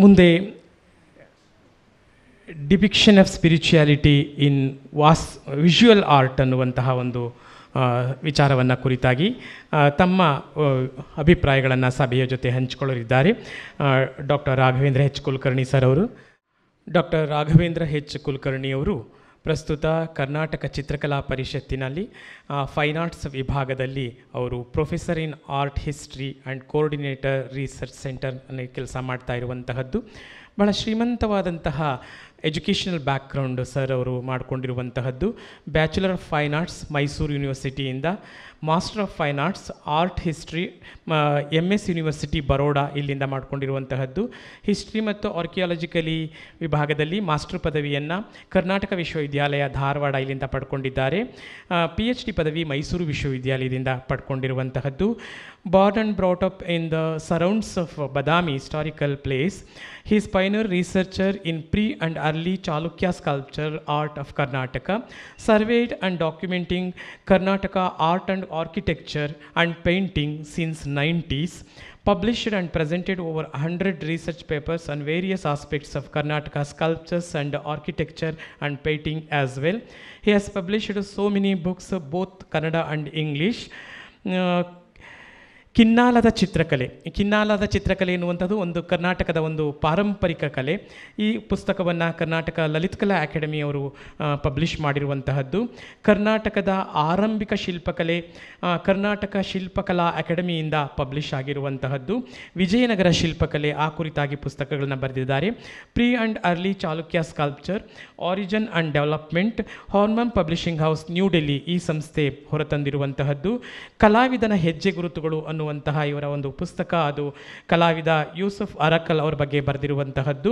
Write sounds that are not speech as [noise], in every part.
ಮುಂದೆ depiction of spirituality in was visual art ಅನ್ನುವಂತಹ ಒಂದು ವಿಚಾರವನ್ನು ಕುರಿತಾಗಿ ತಮ್ಮ ಅಭಿಪ್ರಾಯಗಳನ್ನು ಸಭೆಯ ಜೊತೆ ಹಂಚಿಕೊಳ್ಳಲಿದ್ದಾರೆ. Doctor Raghavendra H Kulkarni sir ಅವರು. ಡಾಕ್ಟರ್ ರಾಘವೇಂದ್ರ ಹೆಚ್ ಕುಲಕರ್ಣಿ ಅವರು ಪ್ರಸ್ತುತ ಕರ್ನಾಟಕ ಚಿತ್ರಕಲಾ ಪರಿಷತ್ತಿನಲ್ಲಿ ಫೈನ್ ಆರ್ಟ್ಸ್ ವಿಭಾಗದಲ್ಲಿ ಅವರು professor in art history and coordinator research centre ಅನ್ನೋ ಕೆಲಸ ಮಾಡ್ತಾ ಇರುವಂತಹದ್ದು. ಬಹಳ ಶ್ರೀಮಂತವಾದಂತಹ ಎಜುಕೇಷನಲ್ ಬ್ಯಾಕ್ಗ್ರೌಂಡ್ ಸರ್ ಅವರು ಮಾಡಿಕೊಂಡಿರುವಂತಹದ್ದು. Bachelor of fine arts Mysuru ಯೂನಿವರ್ಸಿಟಿಯಿಂದ master of fine arts art history M S university Baroda ಇಲ್ಲಿಂದ ಮಾಡಿಕೊಂಡಿರುವಂತಹದ್ದು. ಹಿಸ್ಟ್ರಿ ಮತ್ತು ಆರ್ಕಿಯಾಲಜಿಕಲಿ ವಿಭಾಗದಲ್ಲಿ ಮಾಸ್ಟರ್ ಪದವಿಯನ್ನು ಕರ್ನಾಟಕ ವಿಶ್ವವಿದ್ಯಾಲಯ ಧಾರವಾಡ ಇಲ್ಲಿಂದ ಪಡ್ಕೊಂಡಿದ್ದಾರೆ. ಪಿ ಎಚ್ ಡಿ ಪದವಿ ಮೈಸೂರು ವಿಶ್ವವಿದ್ಯಾಲಯದಿಂದ ಪಡ್ಕೊಂಡಿರುವಂತಹದ್ದು. Born and brought up in the surrounds of Badami historical place he's pioneer researcher in pre and early Chalukya sculpture art of Karnataka surveyed and documenting Karnataka art and architecture and painting since 90s, published and presented over 100 research papers on various aspects of Karnataka sculptures and architecture and painting as well. He has published so many books, both Kannada and English. Uh, ಕಿನ್ನಾಲದ ಚಿತ್ರಕಲೆ. ಕಿನ್ನಾಲದ ಚಿತ್ರಕಲೆ ಎನ್ನುವಂಥದ್ದು ಒಂದು ಕರ್ನಾಟಕದ ಒಂದು ಪಾರಂಪರಿಕ ಕಲೆ. ಈ ಪುಸ್ತಕವನ್ನು ಕರ್ನಾಟಕ ಲಲಿತ್ ಕಲಾ ಅಕಾಡೆಮಿಯವರು ಪಬ್ಲಿಷ್ ಮಾಡಿರುವಂತಹದ್ದು. ಕರ್ನಾಟಕದ ಆರಂಭಿಕ ಶಿಲ್ಪಕಲೆ ಕರ್ನಾಟಕ ಶಿಲ್ಪಕಲಾ ಅಕಾಡೆಮಿಯಿಂದ ಪಬ್ಲಿಷ್ ಆಗಿರುವಂತಹದ್ದು. ವಿಜಯನಗರ ಶಿಲ್ಪಕಲೆ ಆ ಕುರಿತಾಗಿ ಪುಸ್ತಕಗಳನ್ನು ಬರೆದಿದ್ದಾರೆ. Pre and early Chalukya sculpture, origin and development, Harman publishing house, New Delhi ಈ ಸಂಸ್ಥೆ ಹೊರತಂದಿರುವಂತಹದ್ದು. ಕಲಾವಿದನ ಹೆಜ್ಜೆ ಗುರುತುಗಳು ಅನ್ನುವಂತಹ ಇವರ ಒಂದು ಪುಸ್ತಕ. ಅದು ಕಲಾವಿದ ಯೂಸುಫ್ ಅರಕಲ್ ಅವರ ಬಗ್ಗೆ ಬರೆದಿರುವಂತಹದ್ದು.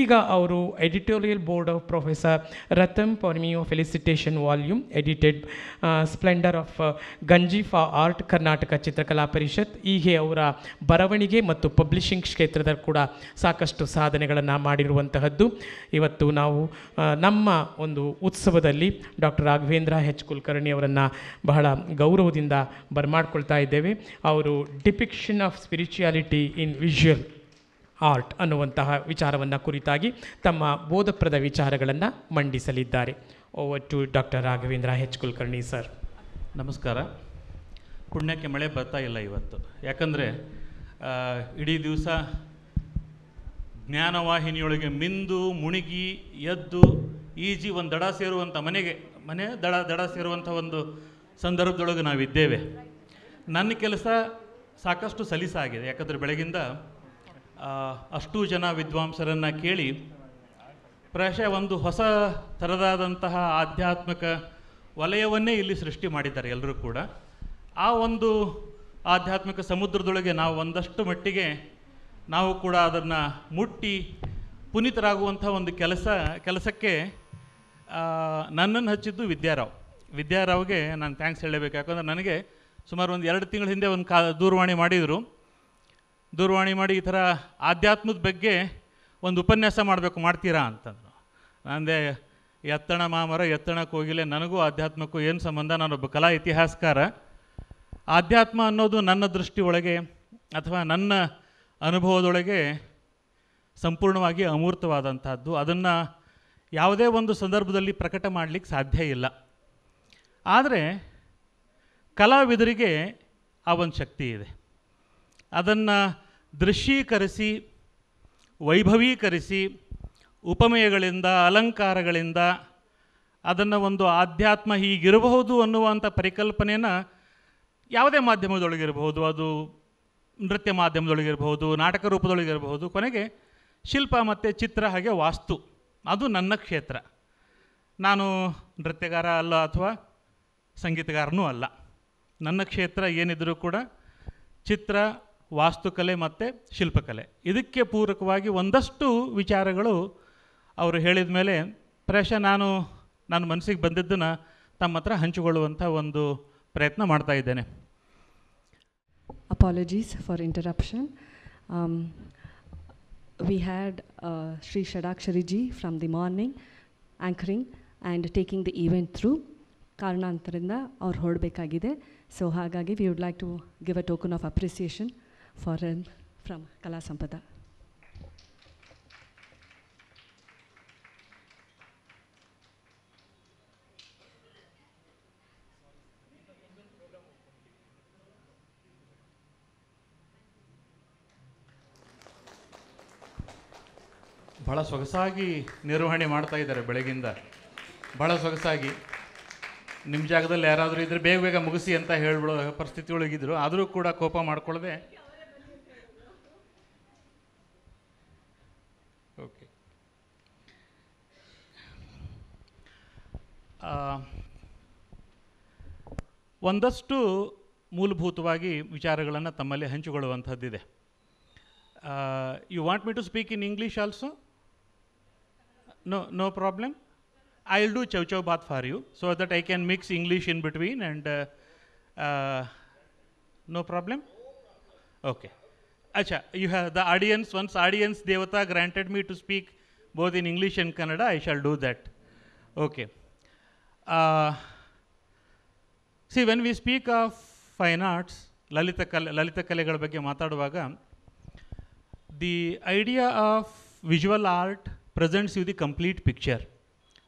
ಈಗ ಅವರು ಎಡಿಟೋರಿಯಲ್ ಬೋರ್ಡ್ ಆಫ್ ಪ್ರೊಫೆಸರ್ ರತಮ್ ಪರ್ಮಿಯೋ felicitation volume edited splendour of ಗಂಜಿ ಫಾ ಆರ್ಟ್ ಕರ್ನಾಟಕ ಚಿತ್ರಕಲಾ ಪರಿಷತ್. ಹೀಗೆ ಅವರ ಬರವಣಿಗೆ ಮತ್ತು ಪಬ್ಲಿಷಿಂಗ್ ಕ್ಷೇತ್ರದ ಕೂಡ ಸಾಕಷ್ಟು ಸಾಧನೆಗಳನ್ನು ಮಾಡಿರುವಂತಹದ್ದು. ಇವತ್ತು ನಾವು ನಮ್ಮ ಒಂದು ಉತ್ಸವದಲ್ಲಿ ಡಾಕ್ಟರ್ ರಾಘವೇಂದ್ರ ಎಚ್ ಕುಲಕರ್ಣಿ ಅವರನ್ನು ಬಹಳ ಗೌರವದಿಂದ ಬರಮಾಡ್ಕೊಳ್ತಾ ಇದ್ದೇವೆ. ಅವರು depiction of spirituality in visual art ಅನ್ನುವಂತಹ ವಿಚಾರವನ್ನು ಕುರಿತಾಗಿ ತಮ್ಮ ಬೋಧಪ್ರದ ವಿಚಾರಗಳನ್ನು ಮಂಡಿಸಲಿದ್ದಾರೆ. Over to doctor Raghavendra H Kulkarni sir ನಮಸ್ಕಾರ. ಪುಣ್ಯಕ್ಕೆ ಮಳೆ ಬರ್ತಾ ಇಲ್ಲ ಇವತ್ತು. ಯಾಕಂದರೆ ಇಡೀ ದಿವಸ ಜ್ಞಾನವಾಹಿನಿಯೊಳಗೆ ಮಿಂದು, ಮುಣುಗಿ, ಎದ್ದು, ಈಜಿ ಒಂದು ದಡ ಸೇರುವಂಥ ಮನೆಗೆ, ಮನೆ ದಡ ದಡ ಸೇರುವಂಥ ಒಂದು ಸಂದರ್ಭದೊಳಗೆ ನಾವಿದ್ದೇವೆ. ನನ್ನ ಕೆಲಸ ಸಾಕಷ್ಟು ಸಲೀಸಾಗಿದೆ. ಯಾಕಂದರೆ ಬೆಳಗಿಂದ ಅಷ್ಟು ಜನ ವಿದ್ವಾಂಸರನ್ನು ಕೇಳಿ, ಪ್ರಾಯಶಃ ಒಂದು ಹೊಸ ಥರದಾದಂತಹ ಆಧ್ಯಾತ್ಮಿಕ ವಲಯವನ್ನೇ ಇಲ್ಲಿ ಸೃಷ್ಟಿ ಮಾಡಿದ್ದಾರೆ ಎಲ್ಲರೂ ಕೂಡ. ಆ ಒಂದು ಆಧ್ಯಾತ್ಮಿಕ ಸಮುದ್ರದೊಳಗೆ ನಾವು ಒಂದಷ್ಟು ಮಟ್ಟಿಗೆ ನಾವು ಕೂಡ ಅದನ್ನು ಮುಟ್ಟಿ ಪುನೀತರಾಗುವಂಥ ಒಂದು ಕೆಲಸ, ಕೆಲಸಕ್ಕೆ ನನ್ನನ್ನು ಹಚ್ಚಿದ್ದು ವಿದ್ಯಾರಾವ್. ವಿದ್ಯಾರಾವ್ಗೆ ನಾನು ಥ್ಯಾಂಕ್ಸ್ ಹೇಳಬೇಕು. ಯಾಕಂದ್ರೆ ನನಗೆ ಸುಮಾರು ಒಂದು ಎರಡು ತಿಂಗಳ ಹಿಂದೆ ಒಂದು ಕಾ ದೂರವಾಣಿ ಮಾಡಿದರು. ದೂರವಾಣಿ ಮಾಡಿ ಈ ಥರ ಆಧ್ಯಾತ್ಮದ ಬಗ್ಗೆ ಒಂದು ಉಪನ್ಯಾಸ ಮಾಡಬೇಕು ಮಾಡ್ತೀರಾ ಅಂತಂದು ಅಂದೆ, ಎತ್ತಣ ಮಾಮರ, ಎತ್ತಣ ಕೋಗಿಲೆ, ನನಗೂ ಆಧ್ಯಾತ್ಮಕ್ಕೂ ಏನು ಸಂಬಂಧ? ನಾನೊಬ್ಬ ಕಲಾ ಇತಿಹಾಸಕಾರ. ಆಧ್ಯಾತ್ಮ ಅನ್ನೋದು ನನ್ನ ದೃಷ್ಟಿ ಒಳಗೆ ಅಥವಾ ನನ್ನ ಅನುಭವದೊಳಗೆ ಸಂಪೂರ್ಣವಾಗಿ ಅಮೂರ್ತವಾದಂಥದ್ದು ಅದನ್ನು ಯಾವುದೇ ಒಂದು ಸಂದರ್ಭದಲ್ಲಿ ಪ್ರಕಟ ಮಾಡಲಿಕ್ಕೆ ಸಾಧ್ಯ ಇಲ್ಲ. ಆದರೆ ಕಲಾವಿದರಿಗೆ ಆ ಒಂದು ಶಕ್ತಿ ಇದೆ. ಅದನ್ನು ದೃಶ್ಯೀಕರಿಸಿ, ವೈಭವೀಕರಿಸಿ, ಉಪಮೇಯಗಳಿಂದ, ಅಲಂಕಾರಗಳಿಂದ, ಅದನ್ನು ಒಂದು ಆಧ್ಯಾತ್ಮ ಹೀಗಿರಬಹುದು ಅನ್ನುವಂಥ ಪರಿಕಲ್ಪನೆಯನ್ನು ಯಾವುದೇ ಮಾಧ್ಯಮದೊಳಗಿರಬಹುದು. ಅದು ನೃತ್ಯ ಮಾಧ್ಯಮದೊಳಗಿರಬಹುದು, ನಾಟಕ ರೂಪದೊಳಗಿರಬಹುದು, ಕೊನೆಗೆ ಶಿಲ್ಪ ಮತ್ತು ಚಿತ್ರ ಹಾಗೆ ವಾಸ್ತು. ಅದು ನನ್ನ ಕ್ಷೇತ್ರ. ನಾನು ನೃತ್ಯಗಾರ ಅಲ್ಲ ಅಥವಾ ಸಂಗೀತಗಾರನೂ ಅಲ್ಲ. ನನ್ನ ಕ್ಷೇತ್ರ ಏನಿದ್ರೂ ಕೂಡ ಚಿತ್ರ ವಾಸ್ತುಕಲೆ ಮತ್ತು ಶಿಲ್ಪಕಲೆ. ಇದಕ್ಕೆ ಪೂರಕವಾಗಿ ಒಂದಷ್ಟು ವಿಚಾರಗಳು ಅವರು ಹೇಳಿದ ಮೇಲೆ ಪ್ರಶ ನಾನು ನನ್ನ ಮನಸ್ಸಿಗೆ ಬಂದಿದ್ದನ್ನು ತಮ್ಮ ಹತ್ರ ಹಂಚಿಕೊಳ್ಳುವಂಥ ಒಂದು ಪ್ರಯತ್ನ ಮಾಡ್ತಾ ಇದ್ದೇನೆ. Apologies for interruption we had Shri uh, Sri Shadakshari morning anchoring and taking the event through. ಕಾರಣಾಂತರದಿಂದ ಅವ್ರು ಹೊರಡಬೇಕಾಗಿದೆ. ಸೊ ಹಾಗಾಗಿ we would like to give a token of appreciation for an from Kala Sampada ಭಾಳ ಸೊಗಸಾಗಿ ನಿರ್ವಹಣೆ ಮಾಡ್ತಾ ಇದ್ದಾರೆ ಬೆಳಗಿಂದ. ಭಾಳ ಸೊಗಸಾಗಿ. ನಿಮ್ಮ ಜಾಗದಲ್ಲಿ ಯಾರಾದರೂ ಇದ್ರೆ ಬೇಗ ಬೇಗ ಮುಗಿಸಿ ಅಂತ ಹೇಳ್ಬಿಡೋ ಪರಿಸ್ಥಿತಿ ಒಳಗಿದ್ರು. ಆದರೂ ಕೂಡ ಕೋಪ ಮಾಡ್ಕೊಳ್ಳದೆ ಓಕೆ ಒಂದಷ್ಟು ಮೂಲಭೂತವಾಗಿ ವಿಚಾರಗಳನ್ನು ತಮ್ಮಲ್ಲಿ ಹಂಚಿಕೊಳ್ಳುವಂಥದ್ದಿದೆ. You want me to speak in English also no no problem. i'll do chow chow bath for you so that i can mix english in between and uh, uh, no problem okay acha you have the audience once audience devata granted me to speak both in english and kannada i shall do that okay uh, see when we speak of fine arts ಲಲಿತ ಕಲೆ ಲಲಿತ ಕಲೆಗಳ ಬಗ್ಗೆ ಮಾತಾಡುವಾಗ the idea of visual art presents you the complete picture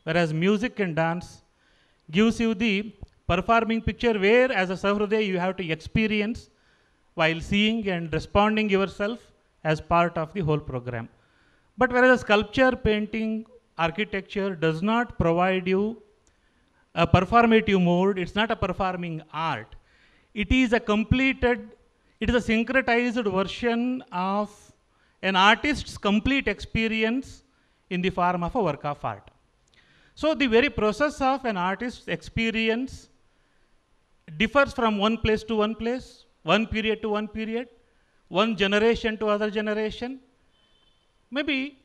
whereas music and dance gives you the performing picture where as a sahruday you have to experience while seeing and responding yourself as part of the whole program but whereas sculpture painting architecture does not provide you a performative mode, it's not a performing art. It is a completed, it is a syncretized version of an artist's complete experience in the form of a work of art. So, the very process of an artist's experience differs from one place to one place, one period to one period, one generation to other generation. Maybe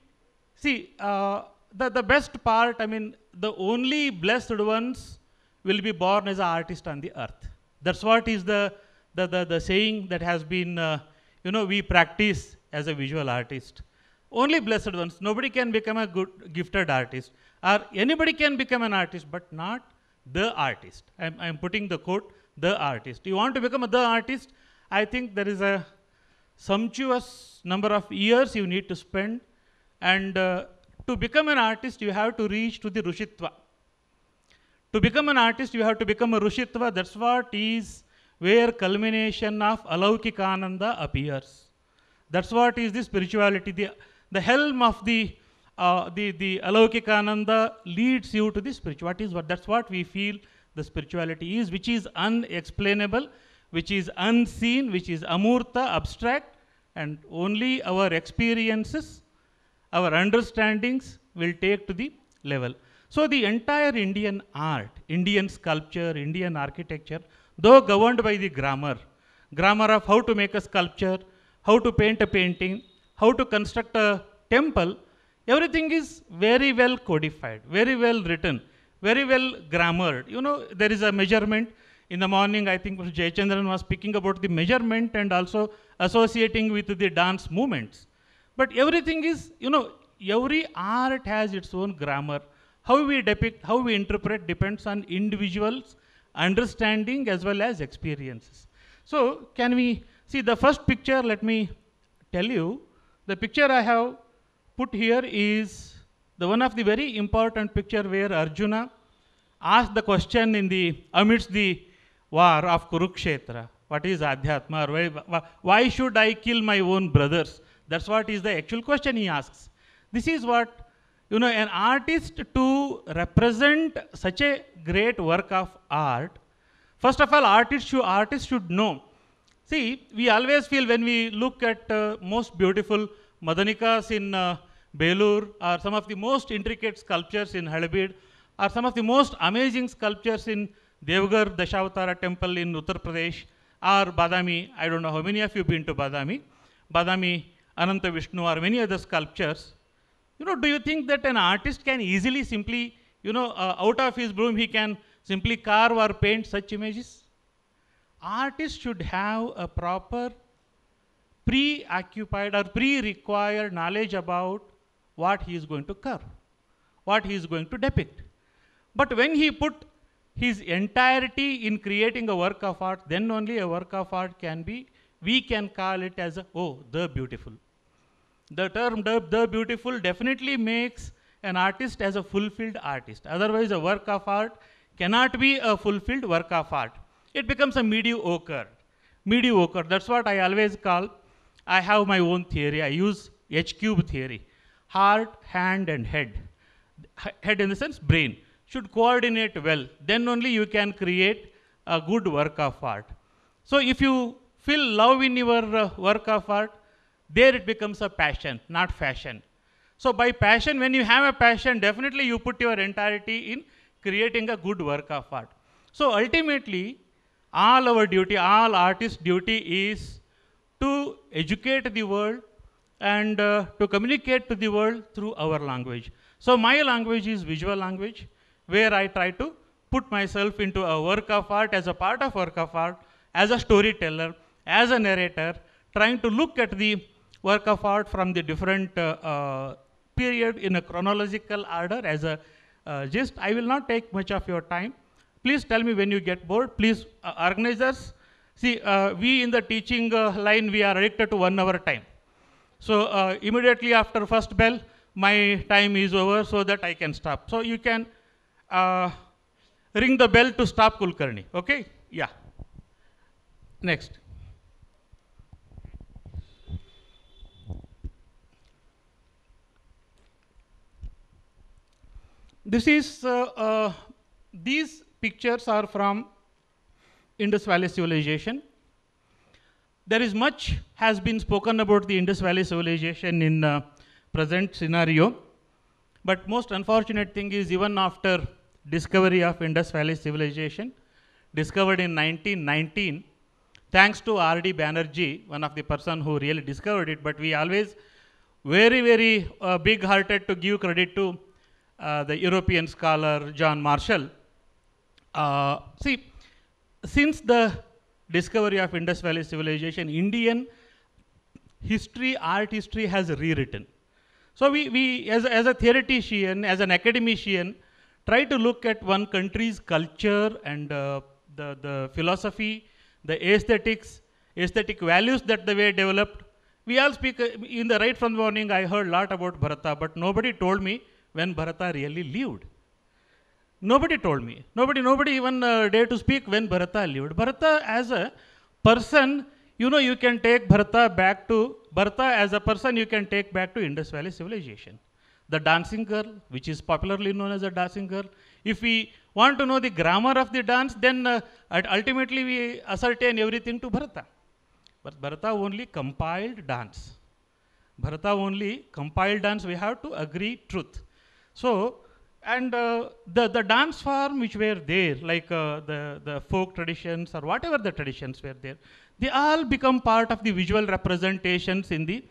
See, uh, the, the best part, I mean, the only blessed ones will be born as an artist on the earth. That's what is the, the, the, the saying that has been, uh, you know, we practice as a visual artist. Only blessed ones. Nobody can become a good, gifted artist. Or anybody can become an artist, but not the artist. I'm, putting the quote, the artist. You want to become a the artist? I think there is a sumptuous number of years you need to spend and uh, to become an artist you have to reach to the rushitva to become an artist you have to become a rushitva that's what is where culmination of alaukikananda appears that's what is the spirituality the, the helm of the uh, the the alaukikananda leads you to the spiritual what is what that's what we feel the spirituality is which is unexplainable which is unseen which is amurta abstract and only our experiences our understandings will take to the level. So, the entire Indian art, Indian sculpture, Indian architecture, though governed by the grammar, grammar of how to make a sculpture, how to paint a painting, how to construct a temple, everything is very well codified, very well written, very well grammared. You know, there is a measurement. In the morning, I think Jayachandran was speaking about the measurement and also associating with the dance movements. But everything is, you know, every art has its own grammar. How we depict, how we interpret depends on individuals' understanding as well as experiences. So, can we see the first picture? Let me tell you. The picture I have put here is the one of the very important picture where Arjuna asked the question in the amidst the war of Kurukshetra. What is Adhyatma? Why, why- should I kill my own brothers? That's what is the actual question he asks. This is what, you know, an artist to represent such a great work of art, first of all, artists should, artists should know. See, we always feel when we look at uh, most beautiful Madanikas in uh, Belur, are some of the most intricate sculptures in Halabid, are some of the most amazing sculptures in Devgar Dashavatara temple in Uttar Pradesh, or Badami, I don't know how many of you have been to Badami, Badami, Ananta Vishnu, or many other sculptures. You know, do you think that an artist can easily simply, you know, uh, out of his broom, he can simply carve or paint such images? Artists should have a proper preoccupied or pre-required knowledge about what he is going to carve, what he is going to depict. But when he put his entirety in creating a work of art, then only a work of art can be, we can call it as a, oh, the beautiful. The term the, the beautiful definitely makes an artist as a fulfilled artist. Otherwise, a work of art cannot be a fulfilled work of art. It becomes a mediocre. Mediocre. That's what I always call. I have my own theory. I use H cube theory. Heart, hand, and head. Head in the sense brain should coordinate well. Then only you can create a good work of art. So if you feel love in your uh, work of art, there it becomes a passion, not fashion. So by passion, when you have a passion, definitely you put your entirety in creating a good work of art. So ultimately, all our duty, all artists' duty is to educate the world and uh, to communicate to the world through our language. So my language is visual language, where I try to put myself into a work of art as a part of work of art, as a storyteller, as a narrator, trying to look at the work of art from the different uh, uh, period in a chronological order as a uh, gist. I will not take much of your time. Please tell me when you get bored. Please, uh, organizers, see, uh, we in the teaching line, we are addicted to one hour time. So uh, immediately after first bell, my time is over so that I can stop. So you can uh, ring the bell to stop Kulkarni. Okay? Yeah. Next. This is, uh, uh, these pictures are from Indus Valley civilization. There is much has been spoken about the Indus Valley civilization in uh, present scenario. But most unfortunate thing is even after discovery of Indus Valley civilization, discovered in 1919, thanks to R.D. Banerjee, one of the person who really discovered it, but we always very, very uh, big-hearted to give credit to uh, the European scholar John Marshall. Uh, see, since the discovery of Indus Valley civilization, Indian history, art history has rewritten. So we, we as, a- as a theoretician, as an academician, try to look at one country's culture and uh, the, the philosophy, the aesthetics, aesthetic values that they were developed. We all speak, uh, in the right from the morning, I heard a lot about Bharata, but nobody told me when Bharata really lived. Nobody told me. Nobody, nobody even uh, dared to speak when Bharata lived. Bharata as a person, you know, you can take Bharata back to, Bharata as a person, you can take back to Indus Valley civilization. The dancing girl, which is popularly known as a dancing girl. If we want to know the grammar of the dance, then uh, at- ultimately we ascertain everything to Bharata. But Bharata only compiled dance. Bharata only compiled dance, we have to agree truth. So, and uh, the, the dance form which were there, like uh, the, the folk traditions or whatever the traditions were there, they all become part of the visual representations in the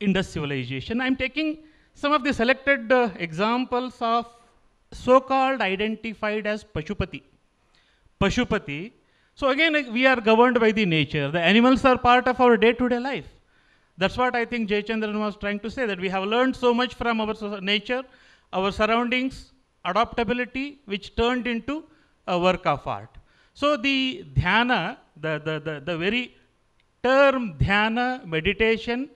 Indus civilization. I'm taking some of the selected uh, examples of so-called identified as Pashupati. Pashupati. So again, like, we are governed by the nature. The animals are part of our day-to-day life. That's what I think Jayachandran was trying to say, that we have learned so much from our nature, our surroundings, adaptability, which turned into a work of art. So the dhyana, the, the, the, the very term dhyana, meditation,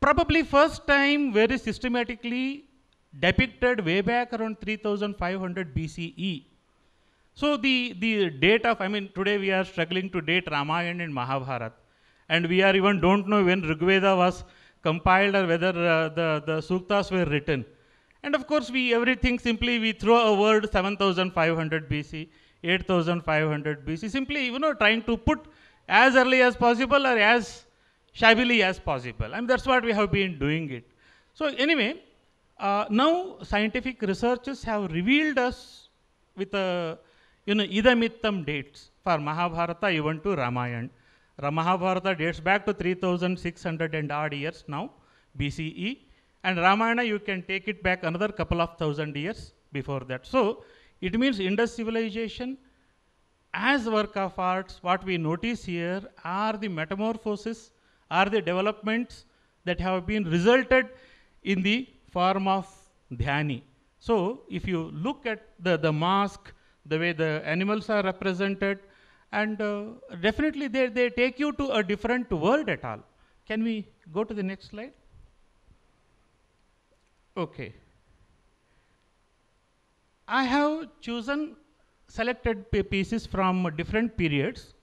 probably first time very systematically depicted way back around 3500 BCE. So the, the date of, I mean, today we are struggling to date Ramayana and Mahabharata. And we are even don't know when Rigveda was compiled or whether uh, the, the suktas were written. And of course, we everything simply we throw a word 7500 BC, 8500 BC, simply you know trying to put as early as possible or as shabbily as possible. Mean that's what we have been doing it. So anyway, uh, now scientific researchers have revealed us with a you know idamittam dates for Mahabharata even to Ramayana. Ra- Mahabharata dates back to 3600 and odd years now BCE and Ramayana you can take it back another couple of thousand years before that. So it means Indus civilization as work of arts, what we notice here are the metamorphoses, are the developments that have been resulted in the form of dhyani. So, if you look at the, the mask, the way the animals are represented, and uh, definitely they, they take you to a different world at all. Can we go to the next slide? Okay. I have chosen selected pieces from different periods.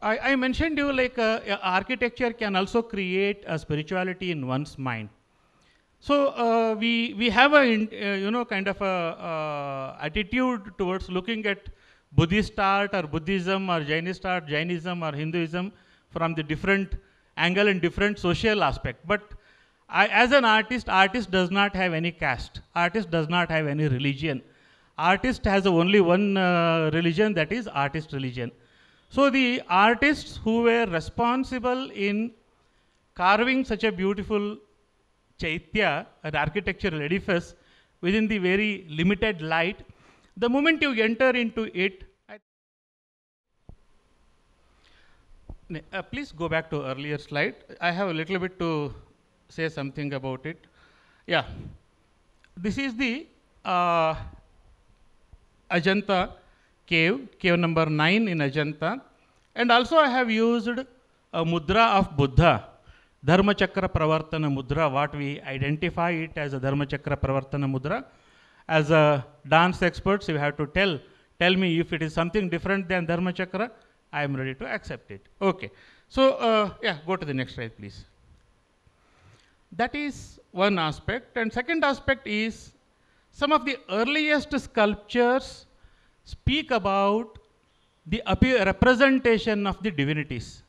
I, I mentioned you like uh, architecture can also create a spirituality in one's mind. So uh, we, we have a, uh, you know, kind of a uh, attitude towards looking at Buddhist art or Buddhism or Jainist art, Jainism or Hinduism from the different angle and different social aspect. But I, as an artist, artist does not have any caste. Artist does not have any religion. Artist has only one uh, religion, that is artist religion. So the artists who were responsible in carving such a beautiful chaitya, an architectural edifice, within the very limited light, the moment you enter into it, uh, please go back to earlier slide. I have a little bit to say something about it. Yeah, this is the uh, Ajanta cave, cave number 9 in Ajanta. And also I have used a mudra of Buddha, Dharma Chakra Pravartana mudra, what we identify it as a Dharma Chakra Pravartana mudra. As a dance experts, you have to tell, tell me if it is something different than Dharma Chakra, I am ready to accept it. Okay. So, uh, yeah, go to the next slide, please. That is one aspect. And second aspect is some of the earliest sculptures speak about the representation of the divinities.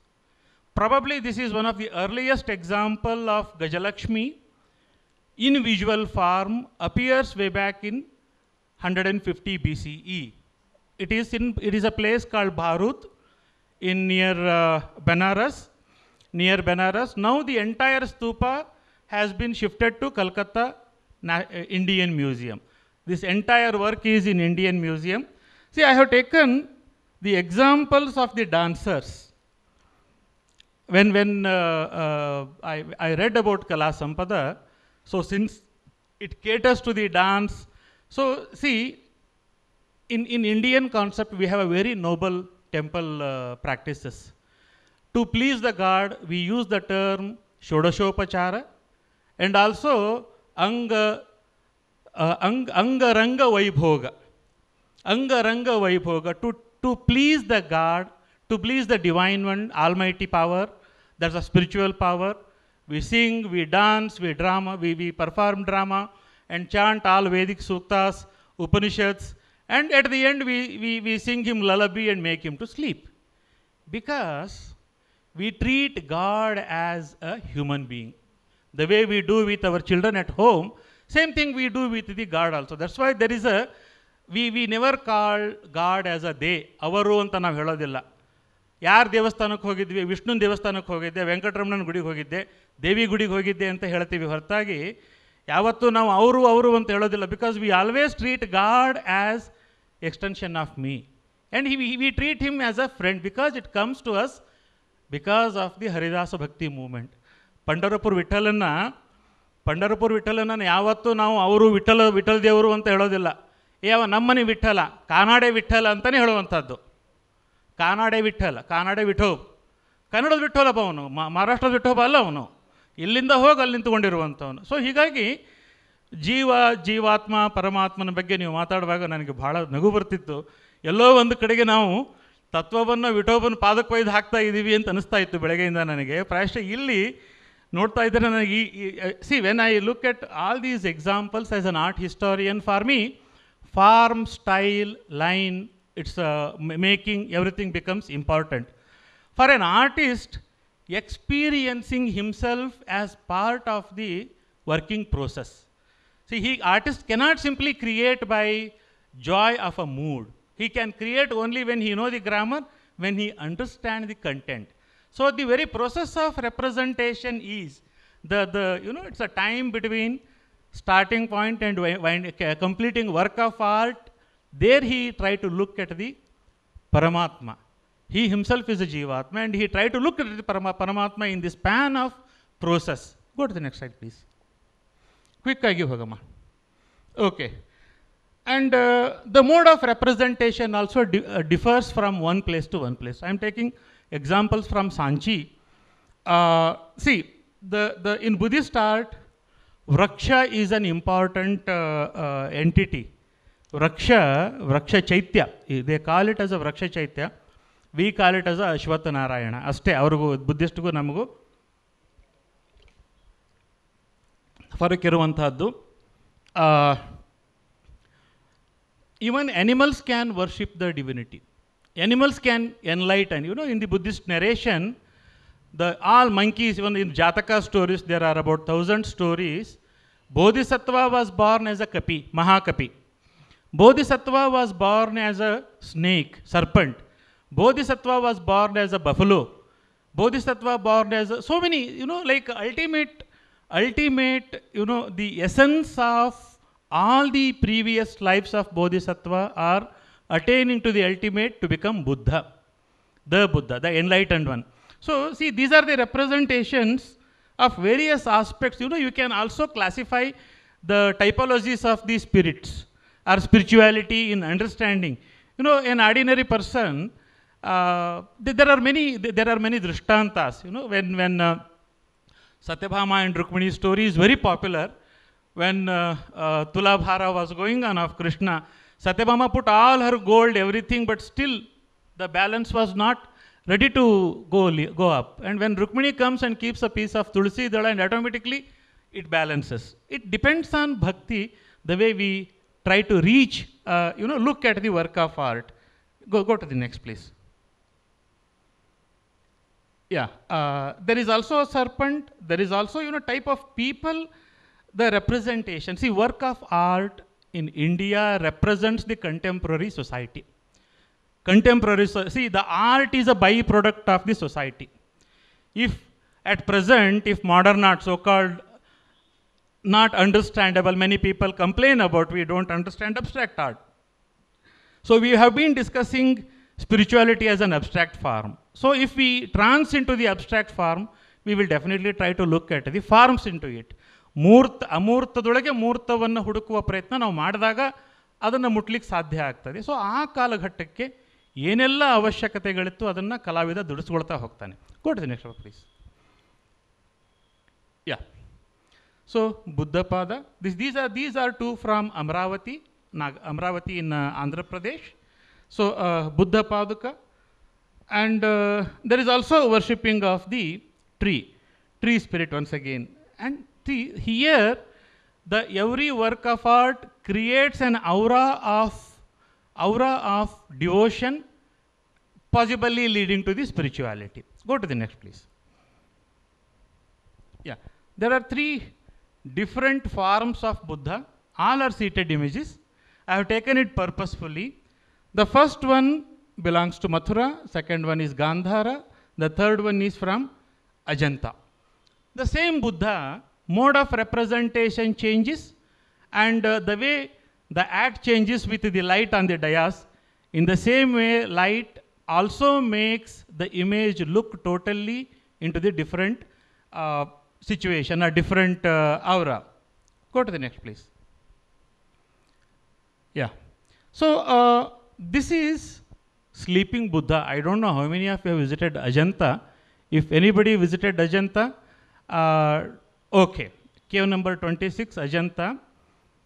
Probably this is one of the earliest example of Gajalakshmi in visual form appears way back in 150 BCE. It is in it is a place called Bharhut in near uh, Benares, near Benares. Now the entire stupa has been shifted to Calcutta uh, Indian Museum. This entire work is in Indian Museum. See, I have taken the examples of the dancers. When, when uh, uh, I, I read about Kala Sampada, so since it caters to the dance, so see, in, in Indian concept, we have a very noble temple uh, practices. To please the god, we use the term Shodashopachara and also Anga, uh, ang, Angaranga Vaibhoga. Angaranga Vaibhoga. To, to please the god, to please the divine one, almighty power, that's a spiritual power. We sing, we dance, we drama, we, we perform drama and chant all Vedic suktas, Upanishads, and at the end we, we, we sing him lullaby and make him to sleep. Because we treat God as a human being. The way we do with our children at home, same thing we do with the God also. That's why there is a, we, we never call God as a they, ಅವರು ಅಂತ ನಾವು ಹೇಳೋದಿಲ್ಲ. ಯಾರು ದೇವಸ್ಥಾನಕ್ಕೆ ಹೋಗಿದ್ವಿ ವಿಷ್ಣುನ ದೇವಸ್ಥಾನಕ್ಕೆ ಹೋಗಿದ್ದೆ ವೆಂಕಟರಮಣನ ಗುಡಿಗೆ ಹೋಗಿದ್ದೆ ದೇವಿ ಗುಡಿಗೆ ಹೋಗಿದ್ದೆ ಅಂತ ಹೇಳ್ತೀವಿ ಹೊರತಾಗಿ ಯಾವತ್ತೂ ನಾವು ಅವರು ಅವರು ಅಂತ ಹೇಳೋದಿಲ್ಲ. Because we always treat God as extension of me and we we treat him as a friend because it comes to us because of the Haridasa bhakti movement Pandharpur ವಿಠಲನ್ನ, Pandharpur ವಿಠಲನ ಯಾವತ್ತೂ ನಾವು ಅವರು ವಿಠಲ ವಿಠಲ ದೇವರು ಅಂತ ಹೇಳೋದಿಲ್ಲ. ಯಾವ ನಮ್ಮನೆ ವಿಠಲ, ಕಾನಾಡೆ ವಿಠಲ ಅಂತಲೇ ಹೇಳುವಂಥದ್ದು. ಕಾನಾಡೆ ವಿಠಲ, ಕಾನಾಡೆ ವಿಠೋಬ್. ಕನ್ನಡದ ವಿಠೋಲಪ್ಪ ಅವನು ಮಹಾರಾಷ್ಟ್ರದ ವಿಠೋಬ ಅಲ್ಲ ಅವನು. ಇಲ್ಲಿಂದ ಹೋಗಿ ಅಲ್ಲಿ ನಿಂತ್ಕೊಂಡಿರುವಂಥವನು. ಸೊ ಹೀಗಾಗಿ ಜೀವ, ಜೀವಾತ್ಮ, ಪರಮಾತ್ಮನ ಬಗ್ಗೆ ನೀವು ಮಾತಾಡುವಾಗ ನನಗೆ ಭಾಳ ನಗು ಬರ್ತಿತ್ತು. ಎಲ್ಲೋ ಒಂದು ಕಡೆಗೆ ನಾವು ತತ್ವವನ್ನು ವಿಠೋಬನ ಪಾದಕ್ಕೆ ಒಯ್ದು ಹಾಕ್ತಾ ಇದ್ದೀವಿ ಅಂತ ಅನಿಸ್ತಾ ಇತ್ತು ಬೆಳಗ್ಗೆಯಿಂದ ನನಗೆ. ಪ್ರಾಯಶಃ ಇಲ್ಲಿ ನೋಡ್ತಾ ಇದ್ದರೆ ನನಗೆ ಈ see when I look at all these examples as an art historian for me form style line it's making everything becomes important for an artist experiencing himself as part of the working process. See, he artist cannot simply create by joy of a mood. He can create only when he know the grammar, when he understand the content. so the very process of representation is the, the you know, it's a time between starting point and wind, uh, completing work of art. There he tried to look at the Paramatma. He himself is a Jivatma and he tried to look at the Paramatma in the span of process. Go to the next slide, please. Quick, I give Hogama. Okay. And uh, the mode of representation also di uh, differs from one place to one place. I am taking examples from Sanchi. Uh, see, the, the, in Buddhist art, Vraksha is an important uh, uh, entity. Vraksha, Vraksha Chaitya, they call it as a Vraksha Chaitya. We call it as a Ashwatha Narayana. ಅಷ್ಟೇ ಅವ್ರಿಗೂ ಬುದ್ಧಿಸ್ಟ್ಗೂ ನಮಗೂ ಫರಕ್ ಇರುವಂತಹದ್ದು even animals can worship the divinity animals can enlighten. You know in the buddhist narration the all monkeys even in jataka stories there are about 1000 stories. Bodhisattva was born as a kapi mahakapi. Bodhisattva was born as a snake serpent. Bodhisattva was born as a buffalo. Bodhisattva born as a, so many you know like ultimate ultimate you know the essence of all the previous lives of bodhisattva are attaining to the ultimate to become buddha. The buddha the enlightened one. So see these are the representations of various aspects. You know you can also classify the typologies of the spirits or spirituality in understanding. You know an ordinary person uh, there are many there are many drishtantas you know when when uh, Satyabhama and Rukmini story is very popular. When uh, uh, Tulabhara was going on of Krishna, Satyabhama put all her gold, everything, but still the balance was not ready to go, go up. And when Rukmini comes and keeps a piece of Tulsi Dala, and automatically it balances. It depends on bhakti, the way we try to reach, uh, you know, look at the work of art. Go, go to the next, please. Yeah, uh, there is also a serpent. There is also, you know, type of people. The representation. See, work of art in India represents the contemporary society. Contemporary. So, see, the art is a byproduct of the society. If at present, if modern art, so-called not understandable, many people complain about we don't understand abstract art. So we have been discussing spirituality as an abstract form. So if we trans into the abstract form, we will definitely try to look at the forms into it. ಮೂರ್ತ, ಅಮೂರ್ತದೊಳಗೆ ಮೂರ್ತವನ್ನು ಹುಡುಕುವ ಪ್ರಯತ್ನ ನಾವು ಮಾಡಿದಾಗ ಅದನ್ನು ಮುಟ್ಲಿಕ್ಕೆ ಸಾಧ್ಯ ಆಗ್ತದೆ. So ಆ ಕಾಲಘಟ್ಟಕ್ಕೆ ಏನೆಲ್ಲ ಅವಶ್ಯಕತೆಗಳಿತ್ತು ಅದನ್ನು ಕಲಾವಿದ ದುಡಿಸ್ಕೊಳ್ತಾ ಹೋಗ್ತಾನೆ. ಕೊಡ್ತೀನಿ next please yeah so Buddhapada this these are these are two from Amaravati Naga Amaravati in Andhra Pradesh so Buddha paduka and there is also worshipping of the tree tree spirit once again and here the every work of art creates an aura of aura of devotion possibly leading to the spirituality. Go to the next please. Yeah. There are three different forms of buddha. All are seated images. I have taken it purposefully. The first one belongs to Mathura, second one is Gandhara, the third one is from Ajanta. The same Buddha, mode of representation changes, and uh, the way the act changes with the light on the dais. In the same way, light also makes the image look totally into the different uh, situation, a different uh, aura. Go to the next, please. Yeah. So, uh, this is sleeping Buddha. I don't know how many of you have visited Ajanta. If anybody visited Ajanta, uh, okay cave number twenty six Ajanta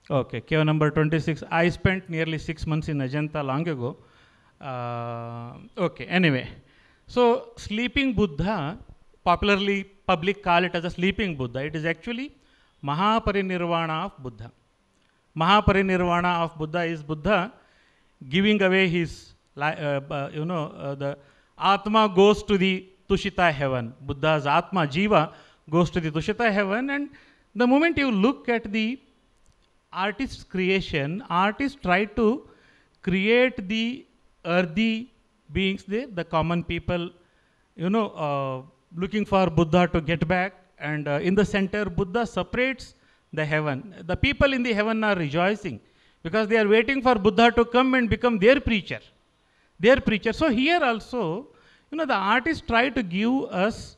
okay cave number twenty six I spent nearly six months in Ajanta long ago okay anyway so sleeping Buddha popularly public call it as a sleeping Buddha it is actually Mahaparinirvana of Buddha Mahaparinirvana of Buddha is Buddha giving away his you know the atma goes to the Tushita heaven Buddha's atma jiva goes to the Tushita heaven. And the moment you look at the artist's creation, artists try to create the earthy beings, the, the common people, you know, uh, looking for Buddha to get back. And uh, in the center, Buddha separates the heaven. The people in the heaven are rejoicing because they are waiting for Buddha to come and become their preacher their preacher. So here also, you know, the artists try to give us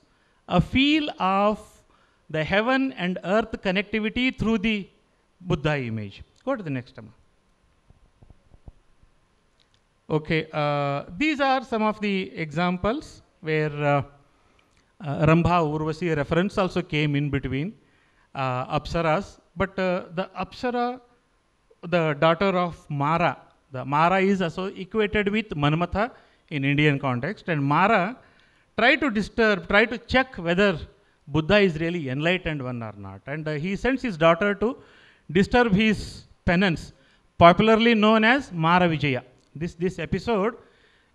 a feel of the heaven and earth connectivity through the Buddha image. Go to the next one. Okay, uh, these are some of the examples where uh, uh, Rambha Urvasi reference also came in between uh, Apsaras, but uh, the Apsara, the daughter of Mara, the Mara is also equated with Manmatha in Indian context, and Mara try to disturb, try to check whether Buddha is really enlightened one or not. And uh, he sends his daughter to disturb his penance, popularly known as Mara Vijaya. This, this episode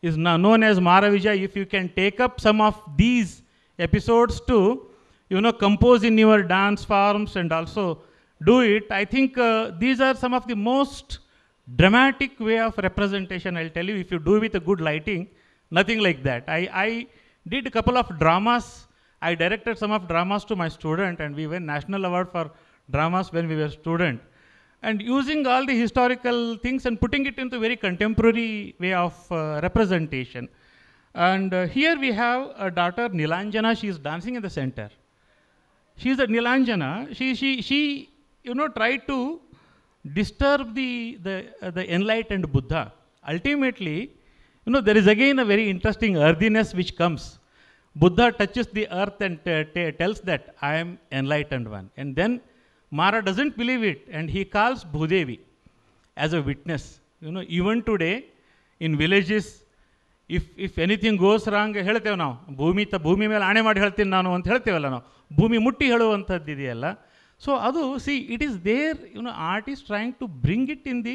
is now known as Mara Vijaya. If you can take up some of these episodes to, you know, compose in your dance forms and also do it, I think uh, these are some of the most dramatic way of representation. I'll tell you, if you do with a good lighting, nothing like that. I, I did a couple of dramas. I directed some of dramas to my student, and we won national award for dramas when we were student. And using all the historical things and putting it into very contemporary way of uh, representation. And uh, here we have a daughter, Nilanjana. She is dancing in the center. She is a Nilanjana. She, she, she, you know, tried to disturb the, the, uh, the enlightened Buddha. Ultimately, you know, there is again a very interesting earthiness which comes. Buddha touches the earth and uh, tells that I am enlightened one. And then Mara doesn't believe it and he calls Bhudevi as a witness. You know, even today in villages, if if anything goes wrong ಹೇಳ್ತೇವೆ ನಾವು ಭೂಮಿ ತ ಭೂಮಿ ಮೇಲೆ ಆಣೆ ಮಾಡಿ ಹೇಳ್ತೀನಿ ನಾನು ಅಂತ ಹೇಳ್ತೇವಲ್ಲ ನಾವು ಭೂಮಿ ಮುಟ್ಟಿ ಹೇಳುವಂಥದ್ದು ಇದೆಯಲ್ಲ ಸೊ ಅದು see it is there you know art is trying to bring it in the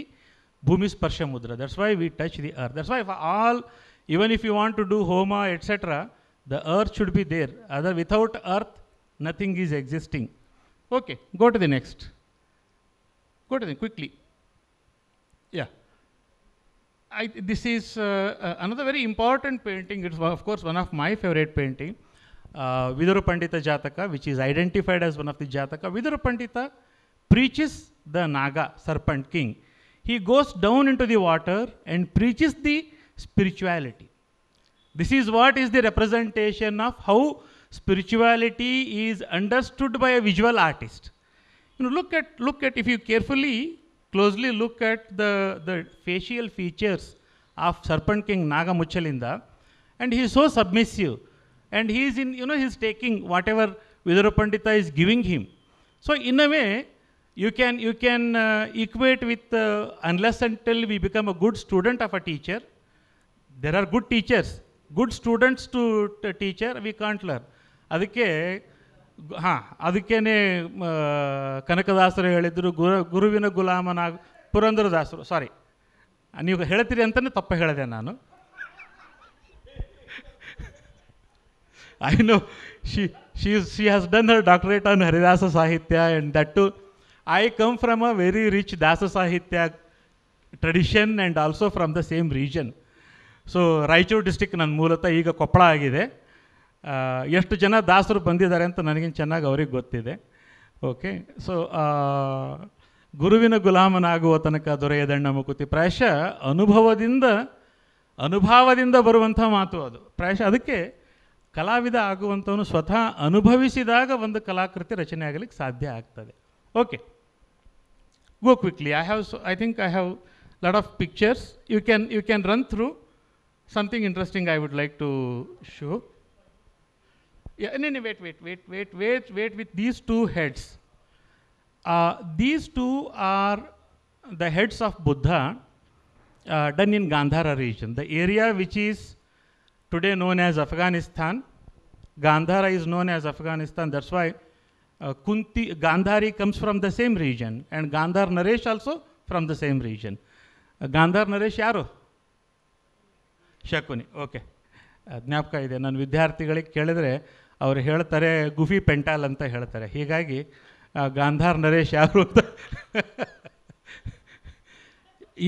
Bhumi Sparsha Mudra. That's why we touch the earth. That's why for all, even if you want to do Homa, etc., the earth should be there. Other without earth, nothing is existing. Okay, go to the next. Go to the quickly. Yeah. I, this is uh, uh, another very important painting. It's of course one of my favorite painting, uh, Vidura Pandita Jataka, which is identified as one of the Jataka. Vidura Pandita preaches the Naga serpent king he goes down into the water and preaches the spirituality. This is what is the representation of how spirituality is understood by a visual artist. You know, look at look at if you carefully closely look at the, the facial features of Serpent King Naga Muchalinda, and he is so submissive, and he is in, you know, he is taking whatever Vidura Pandita is giving him. So, in a way, you can, you can uh, equate with, uh, unless until we become a good student of a teacher, there are good teachers, good students to, to teacher, we can't learn. ಅದಕ್ಕೆ ಹಾಂ ಅದಕ್ಕೇನೆ ಕನಕದಾಸರು ಹೇಳಿದರು ಗುರು ಗುರುವಿನ ಗುಲಾಮನಾಗ ಪುರಂದರದಾಸರು ಸಾರಿ ನೀವು ಹೇಳ್ತೀರಿ ಅಂತಲೇ ತಪ್ಪ ಹೇಳಿದೆ ನಾನು I know she she she has done Har doctorate on ಹರಿದಾಸ ಸಾಹಿತ್ಯ and that to I come from a very rich Dasa Sahitya tradition and also from the same region so Raichur district ನನ್ನ ಮೂಲತಃ ಈಗ ಕೊಪ್ಪಳ ಆಗಿದೆ. ಎಷ್ಟು ಜನ ದಾಸರು ಬಂದಿದ್ದಾರೆ ಅಂತ ನನಗಿಂತ ಚೆನ್ನಾಗಿ ಅವ್ರಿಗೆ ಗೊತ್ತಿದೆ. ಓಕೆ ಸೊ ಗುರುವಿನ ಗುಲಾಮನಾಗುವ ತನಕ ದೊರೆಯದಣ್ಣ ಮುಕುತಿ. ಪ್ರಾಯಶಃ ಅನುಭವದಿಂದ, ಅನುಭಾವದಿಂದ ಬರುವಂಥ ಮಾತು ಅದು. ಪ್ರಾಯಶಃ ಅದಕ್ಕೆ ಕಲಾವಿದ ಆಗುವಂಥವನು ಸ್ವತಃ ಅನುಭವಿಸಿದಾಗ ಒಂದು ಕಲಾಕೃತಿ ರಚನೆ ಆಗಲಿಕ್ಕೆ ಸಾಧ್ಯ ಆಗ್ತದೆ. Okay go quickly. I have, so, I think I have a lot of pictures. You can, you can run through something interesting I would like to show. Yeah, no, no, wait, wait, wait, wait, wait, wait with these two heads. Uh, these two are the heads of Buddha uh, done in Gandhara region, the area which is today known as Afghanistan. Gandhara is known as Afghanistan. That's why uh, Gandhari comes from the same region, and Gandhar Naresh also from the same region. Uh, Gandhar Naresh ಯಾರು? Shakuni okay ಜ್ಞಾಪಕ ಇದೆ ನನ್ನ ವಿದ್ಯಾರ್ಥಿಗಳಿಗೆ ಕೇಳಿದ್ರೆ ಅವ್ರು ಹೇಳ್ತಾರೆ ಗುಫಿ ಪೆಂಟಾಲ್ ಅಂತ ಹೇಳ್ತಾರೆ. ಹೀಗಾಗಿ ಗಾಂಧಾರ್ ನರೇಶ್ ಯಾರು ಅಂತ [laughs]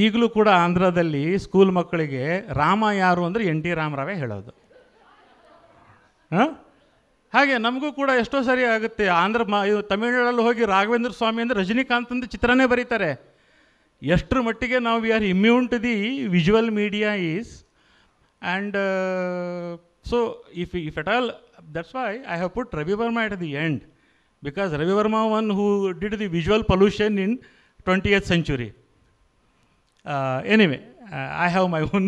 ಈಗಲೂ ಕೂಡ ಆಂಧ್ರದಲ್ಲಿ ಸ್ಕೂಲ್ ಮಕ್ಕಳಿಗೆ ರಾಮ ಯಾರು ಅಂದರೆ ಎನ್ ಟಿ ರಾಮರಾವೇ ಹೇಳೋದು. ಹಾಂ? ಹಾಗೆ ನಮಗೂ ಕೂಡ ಎಷ್ಟೋ ಸರಿ ಆಗುತ್ತೆ. ಆಂಧ್ರ ಮ ತಮಿಳ್ನಾಡಲ್ಲಿ ಹೋಗಿ ರಾಘವೇಂದ್ರ ಸ್ವಾಮಿ ಅಂದರೆ ರಜನಿಕಾಂತ್ ಅಂತ ಚಿತ್ರನೇ ಬರೀತಾರೆ. ಎಷ್ಟರ ಮಟ್ಟಿಗೆ ನಾವು we are immune to the visual media is and so if if at all that's why I have put Ravi Varma at the end because Ravi Varma one who did the visual pollution in twenty eighth century anyway I have my own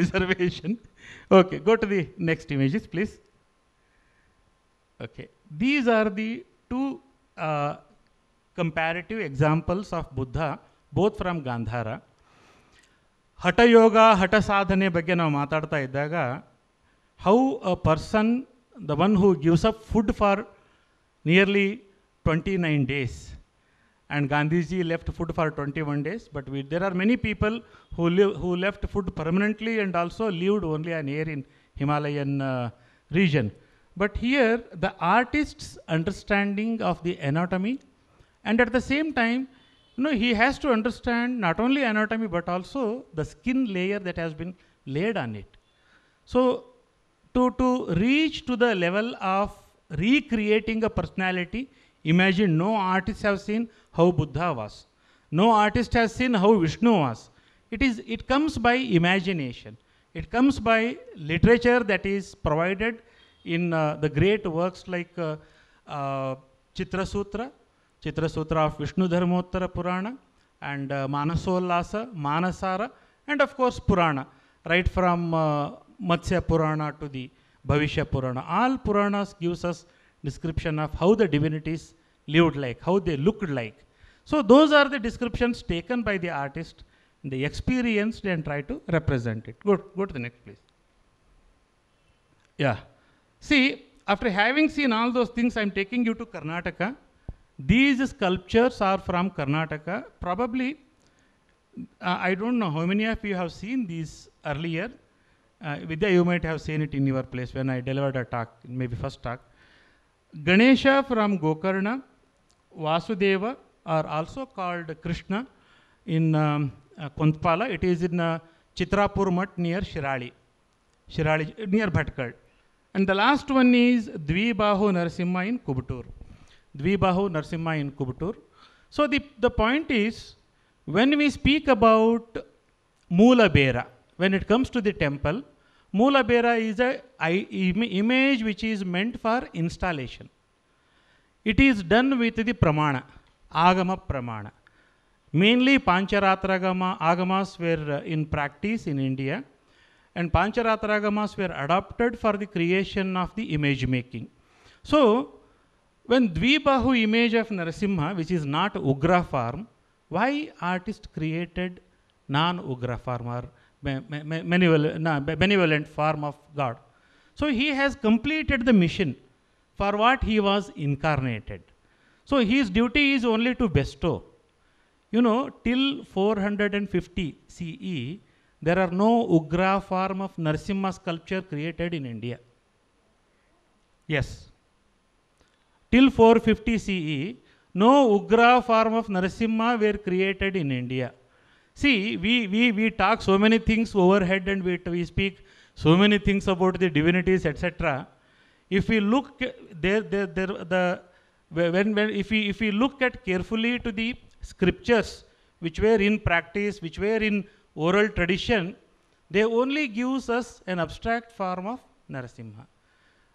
reservation okay go to the next images please. Okay these are the two comparative examples of Buddha both from Gandhara hathayoga hatha hatha sadhana ಬಗ್ಗೆ ನಾವು ಮಾತಾಡ್ತಾ ಇದ್ದಾಗ how a person the one who gives up food for nearly twenty nine days and Gandhiji left food for twenty one days but we there are many people who live who left food permanently and also lived only on air in Himalayan region But here, the artist's understanding of the anatomy and at the same time, you know, he has to understand not only anatomy but also the skin layer that has been laid on it. So, to, to reach to the level of recreating a personality, imagine no artist have seen how Buddha was. No artist has seen how Vishnu was. It, is, it comes by imagination. It comes by literature that is provided in uh, the great works like uh, uh, Chitrasutra, Chitrasutra of Vishnu Dharmottara Purana, and uh, Manasollasa, Manasara, and of course Purana, right from uh, Matsya Purana to the Bhavishya Purana. All Puranas gives us description of how the divinities lived like, how they looked like. So those are the descriptions taken by the artist, they experienced and try to represent it. Go, go to the next please. Yeah. See, after having seen all those things, I'm taking you to Karnataka. These sculptures are from Karnataka. Probably, uh, I don't know how many of you have seen these earlier. Uh, Vidya, you might have seen it in your place when I delivered a talk, maybe first talk. Ganesha from Gokarna, Vasudeva are also called Krishna in um, uh. It is in uh, Chitrapur Mutt near Shirali, Shirali near Bhatkal. And the last one is Dvibahu Narasimha in Kubutur. Dvibahu Narasimha in Kubutur. So the, the point is, when we speak about Moola Bera, when it comes to the temple, Moola Bera is a I- im- image which is meant for installation. It is done with the pramana, agama pramana. Mainly Pancharatragama agamas were uh, in practice in India and Pancharatragamas were adopted for the creation of the image making. So, when Dvibahu image of Narasimha, which is not Ugra form, why artist created non-Ugra form or benevolent form of God? So he has completed the mission for what he was incarnated. So his duty is only to bestow. You know, till 450 CE, there are no Ugra form of Narasimha sculpture created in India. Yes. Till 450 CE, no Ugra form of Narasimha were created in India. See, we, we, we talk so many things overhead and we, we speak so many things about the divinities, etc. If we look there, there, there, the when, when if we if we look at carefully to the scriptures which were in practice, which were in oral tradition, they only gives us an abstract form of Narasimha.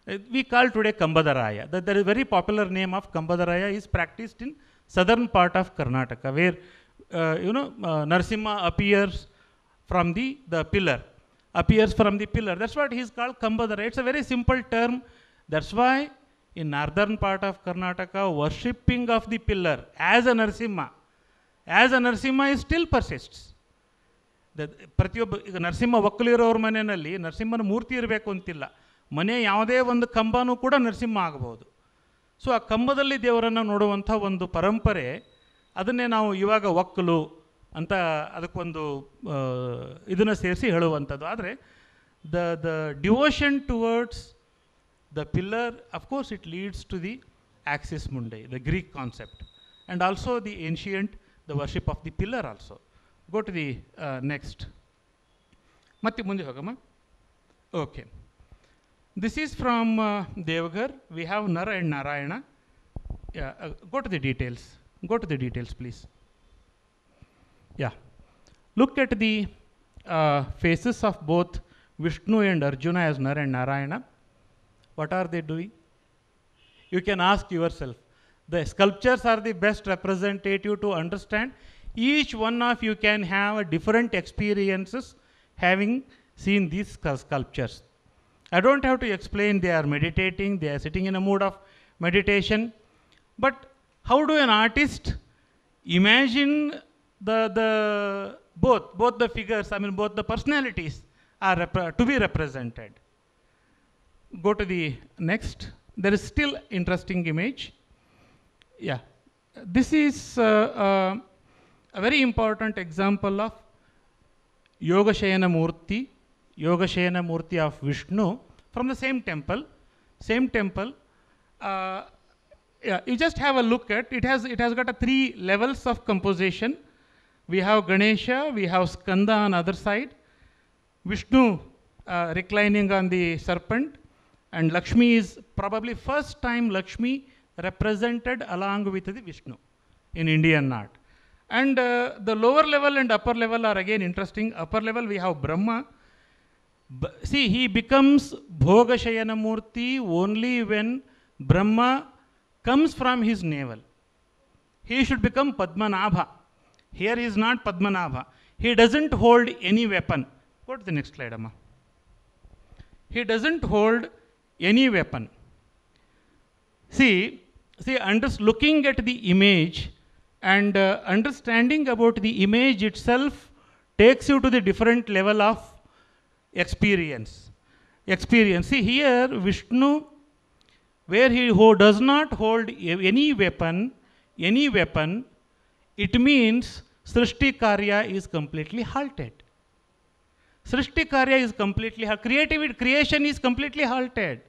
Uh, we call today Kambadaraya. The, the very popular name of Kambadaraya is practiced in southern part of Karnataka, where uh, you know uh, Narasimha appears from the, the pillar, appears from the pillar. That's what he is called Kambadaraya. It's a very simple term. That's why in northern part of Karnataka, worshipping of the pillar as a Narasimha, as a Narasimha is still persists. The- ಪ್ರತಿಯೊಬ್ಬ, ಈಗ ನರಸಿಂಹ ಒಕ್ಕಲಿರೋರ ಮನೆಯಲ್ಲಿ ನರಸಿಂಹನ ಮೂರ್ತಿ ಇರಬೇಕು ಅಂತಿಲ್ಲ. ಮನೆ ಯಾವುದೇ ಒಂದು ಕಂಬನೂ ಕೂಡ ನರಸಿಂಹ ಆಗಬಹುದು. ಸೊ ಆ ಕಂಬದಲ್ಲಿ ದೇವರನ್ನು ನೋಡುವಂಥ ಒಂದು ಪರಂಪರೆ, ಅದನ್ನೇ ನಾವು ಇವಾಗ ಒಕ್ಕಲು ಅಂತ ಅದಕ್ಕೊಂದು ಇದನ್ನು ಸೇರಿಸಿ ಹೇಳುವಂಥದ್ದು. ಆದರೆ, the the devotion towards the pillar of course it leads to the axis mundi the Greek concept and also the ancient the worship of the pillar also. Go to the uh, next. ಮತ್ತೆ ಮುಂದೆ ಹೋಗಮ್ಮ okay this is from Deoghar we have ನರ and Narayana go to the details go to the details please yeah look at the uh, faces of both Vishnu and Arjuna as Nar and Narayana. What are they doing? You can ask yourself. The sculptures are the best representative to understand. each one of you can have a different experiences having seen these sculptures. I don't have to explain they are meditating, they are sitting in a mood of meditation. But how do an artist imagine the, the both, both the figures, I mean both the personalities are to be represented? Go to the next. There is still interesting image. Yeah, this is uh, uh, a very important example of Yogashayana Murti, Yogashayana Murti of Vishnu from the same temple, same temple. Uh, yeah, you just have a look at it has it has got a three levels of composition. We have Ganesha, we have Skanda on other side, Vishnu uh, reclining on the serpent, and Lakshmi is probably first time Lakshmi represented along with the Vishnu in Indian art. And uh, the lower level and upper level are again interesting. Upper level we have Brahma. B- see, he becomes Bhogashayana only when Brahma comes from his navel. He should become Padmanabha. Here he is not Padmanabha. He doesn't hold any weapon. Go to the next slide, Amma. He doesn't hold any weapon. See, see, under, looking at the image and uh, understanding about the image itself takes you to the different level of experience. Experience. See here, Vishnu, where he does not hold any weapon, any weapon, it means Srishti Karya is completely halted. Srishti Karya is completely creativity, creation is completely halted.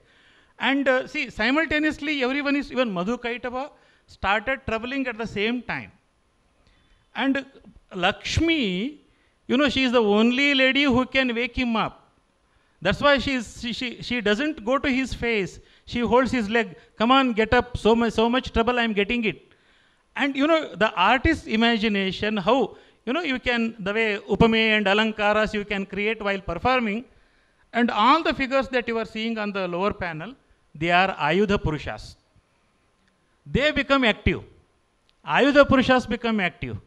And uh, see, simultaneously, everyone is, even Madhu Kaitava started traveling at the same time. And Lakshmi, you know, she is the only lady who can wake him up. That's why she, is, she, she, she doesn't go to his face. She holds his leg. Come on, get up. So much, so much trouble, I'm getting it. And you know, the artist's imagination, how, you know, you can, the way Upame and Alankaras you can create while performing, and all the figures that you are seeing on the lower panel, they are Ayudha Purushas. They become active. Ayudha Purushas become active.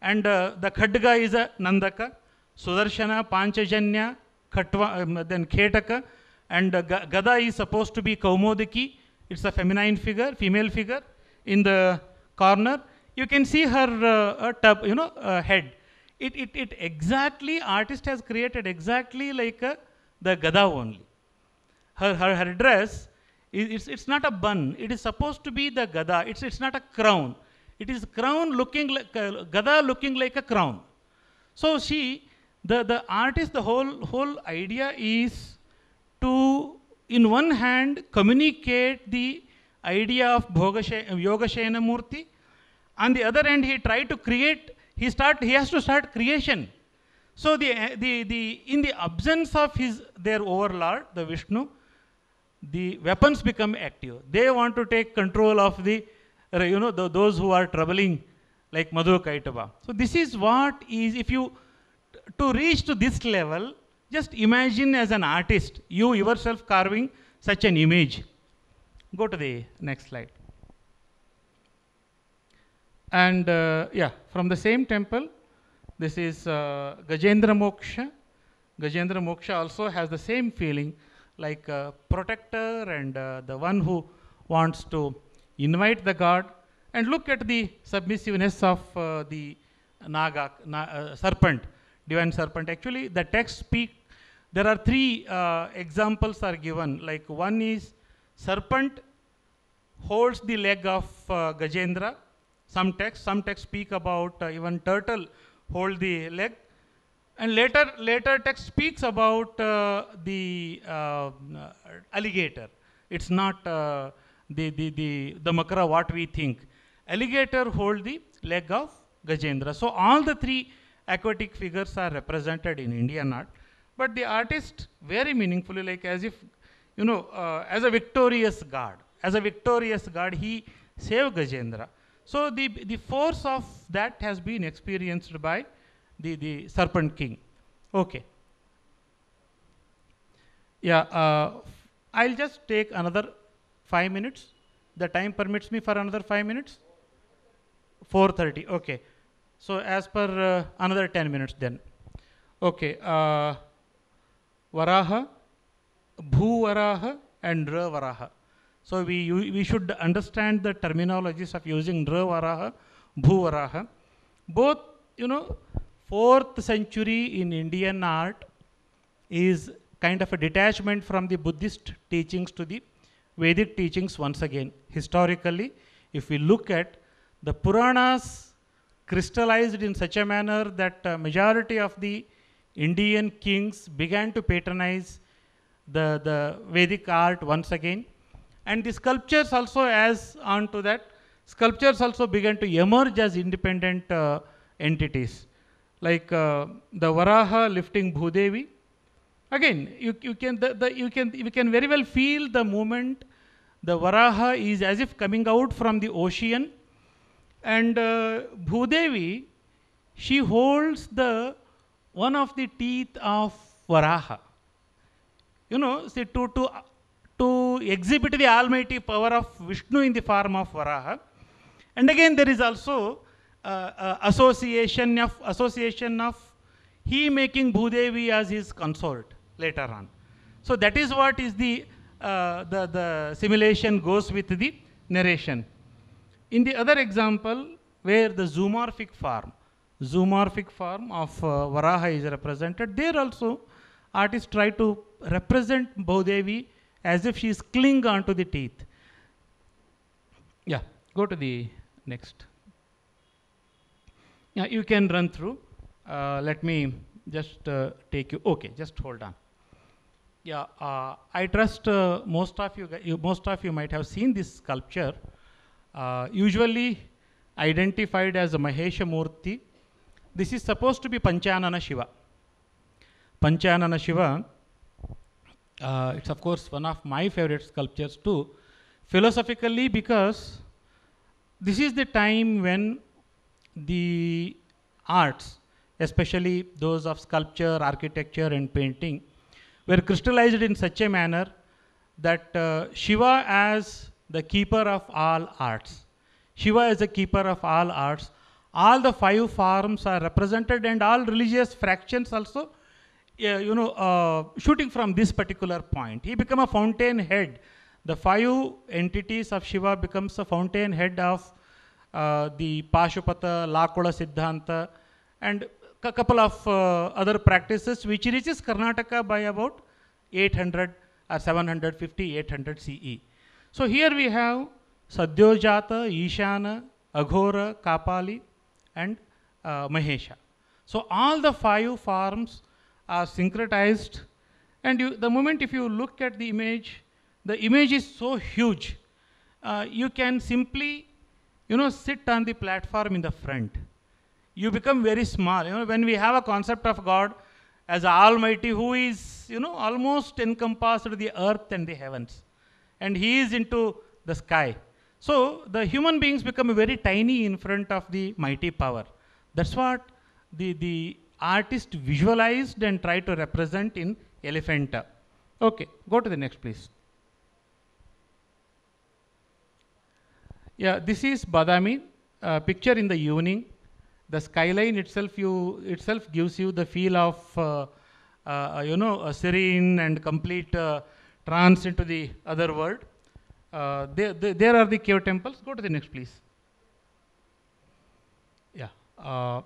And uh, the Khadga is a Nandaka, Sudarshana, Panchajanya, Khatva, um, then Khetaka, and uh, Gada is supposed to be Kaumodiki. It's a feminine figure, female figure. In the corner, you can see her uh, tub, you know, head. It, it, it exactly, artist has created exactly like uh, the Gada only her, her, her dress, it's, it's not a bun. It is supposed to be the gada. It's, it's not a crown. It is crown looking like, uh, gada looking like a crown. So she, the, the artist, the whole, whole idea is to, in one hand, communicate the idea of Bhogashe, Yogashayana Murti. On the other hand, he tried to create, he, start, he has to start creation. So the, the, the, in the absence of his, their overlord, the Vishnu, the weapons become active. They want to take control of the, uh, you know, the, those who are troubling, like Madhu Kaitava. So this is what is, if you, to reach to this level, just imagine as an artist, you yourself carving such an image. Go to the next slide. And uh, yeah, from the same temple, this is uh, Gajendra Moksha. Gajendra Moksha also has the same feeling like a protector and uh, the one who wants to invite the god. And look at the submissiveness of uh, the Naga, na, uh, serpent, divine serpent. Actually, the text speak. There are three uh, examples are given. Like one is serpent holds the leg of uh, Gajendra. Some texts, some texts speak about uh, even turtle hold the leg. And later, later text speaks about uh, the uh, alligator. It's not uh, the, the, the, the makara what we think. Alligator hold the leg of Gajendra. So all the three aquatic figures are represented in Indian art. But the artist very meaningfully, like as if, you know, uh, as a victorious god, as a victorious god, he saved Gajendra. So the, the force of that has been experienced by the, the serpent king. Okay. Yeah, uh, I'll just take another five minutes. The time permits me for another five minutes. 4.30, okay. So as per uh, another 10 minutes then. Okay, uh, Varaha, Bhuvaraha and Varaha. So we, we should understand the terminologies of using Varaha, Bhuvaraha. Both, you know, 4th century in Indian art is kind of a detachment from the Buddhist teachings to the Vedic teachings once again. Historically, if we look at the Puranas crystallized in such a manner that uh, majority of the Indian kings began to patronize the, the Vedic art once again. And the sculptures also as on to that, sculptures also began to emerge as independent uh, entities. Like uh, the Varaha lifting Bhudevi. Again, you, you, can, the, the, you, can, you can very well feel the movement. The Varaha is as if coming out from the ocean. And uh, Bhudevi, she holds the one of the teeth of Varaha you know, see, to, to, to exhibit the almighty power of Vishnu in the form of Varaha. And again, there is also uh, uh, association of association of he making Bhudevi as his consort later on. So that is what is the, uh, the, the simulation goes with the narration. In the other example, where the zoomorphic form, zoomorphic form of uh, Varaha is represented, there also artists try to represent Bhudevi as if she is cling onto the teeth. Yeah, go to the next. Yeah, you can run through. Uh, let me just uh, take you. Okay, just hold on. Yeah, uh, I trust uh, most of you, you, most of you might have seen this sculpture. Uh, usually identified as a Mahesha Murti. This is supposed to be Panchanana Shiva. Panchanana Shiva, uh, it's of course one of my favorite sculptures too, philosophically because this is the time when the arts, especially those of sculpture, architecture, and painting, were crystallized in such a manner that uh, Shiva as the keeper of all arts, Shiva as the keeper of all arts, all the five forms are represented, and all religious fractions also yeah, you know, uh, shooting from this particular point. He become a fountain head. The five entities of Shiva becomes a fountain head of uh, the Pashupata, Lakula Siddhanta, and a couple of uh, other practices which reaches Karnataka by about 800 or 750, 800 CE. So here we have Sadyojata, Ishana, Aghora, Kapali, and uh, Mahesha. So all the five forms are syncretized and you, the moment if you look at the image the image is so huge uh, you can simply you know sit on the platform in the front. You become very small. You know when we have a concept of god as almighty who is you know almost encompassed the earth and the heavens. And he is into the sky. So the human beings become very tiny in front of the mighty power. That's what the the artist visualized and tried to represent in Elephanta. Okay, go to the next, please. Yeah, this is Badami. Uh, picture in the evening. The skyline itself, you itself gives you the feel of, uh, uh, you know, a serene and complete uh, trance into the other world. Uh, there, there, are the cave temples. Go to the next, please. Yeah. Uh,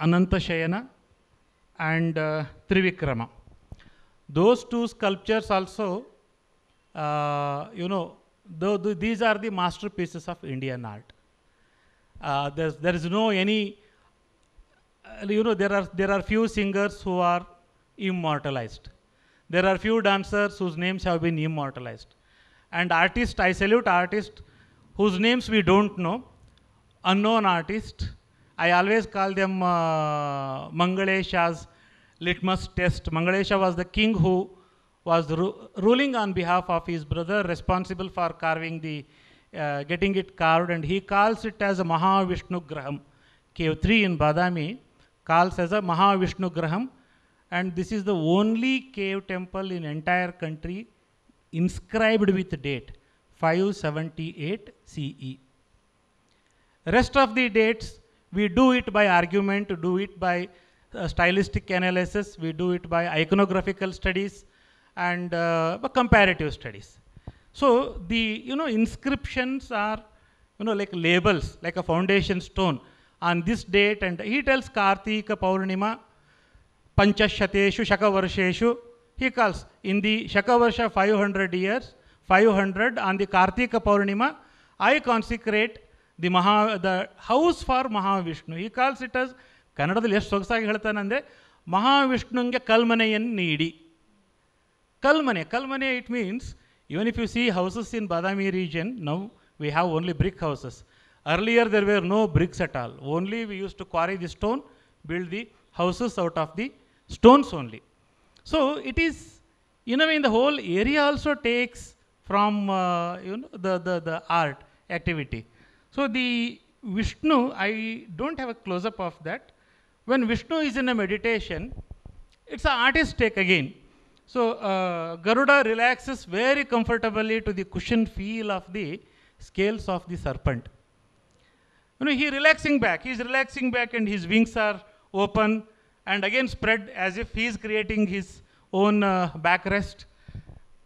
Ananta Shayana and uh, Trivikrama. Those two sculptures also, you know, though th- these are the masterpieces of Indian art. Uh, there's, there is no any, uh, you know, there are, there are few singers who are immortalized. There are few dancers whose names have been immortalized. And artists, I salute artists whose names we don't know, unknown artists. I always call them uh, Mangalesha's litmus test. Mangalesha was the king who was ru- ruling on behalf of his brother, responsible for carving the, uh, getting it carved, and he calls it as a Mahavishnu Griham. Cave 3 in Badami calls as a Mahavishnu Griham, and this is the only cave temple in entire country inscribed with date 578 CE. Rest of the dates, we do it by argument, do it by uh, stylistic analysis, we do it by iconographical studies and uh, comparative studies. So the you know inscriptions are you know like labels, like a foundation stone on this date, and he tells Kartika Paurnima, Panchashateshu Shakavarsheshu. He calls in the Shakavarsha 500 years, 500 on the Kartika Paurnima, I consecrate the Maha, the house for Mahavishnu. He calls it as ಕನ್ನಡದಲ್ಲಿ ಎಷ್ಟು ಸೊಗಸಾಗಿ ಹೇಳ್ತಾನಂದರೆ ಮಹಾವಿಷ್ಣುಂಗೆ ಕಲ್ಮನೆಯನ್ನು ನೀಡಿ Kalmane, Kalmane it means, even if you see houses in Badami region, now we have only brick houses. Earlier there were no bricks at all. Only we used to quarry the stone, build the houses out of the stones only. So it is, you know, in the whole area also takes from uh, you know, the, the, the art activity. So the Vishnu, I don't have a close-up of that. When Vishnu is in a meditation, it's an artist take again. So uh, Garuda relaxes very comfortably to the cushion feel of the scales of the serpent. You know, he relaxing back. He's relaxing back, and his wings are open and again spread as if he's creating his own uh, backrest.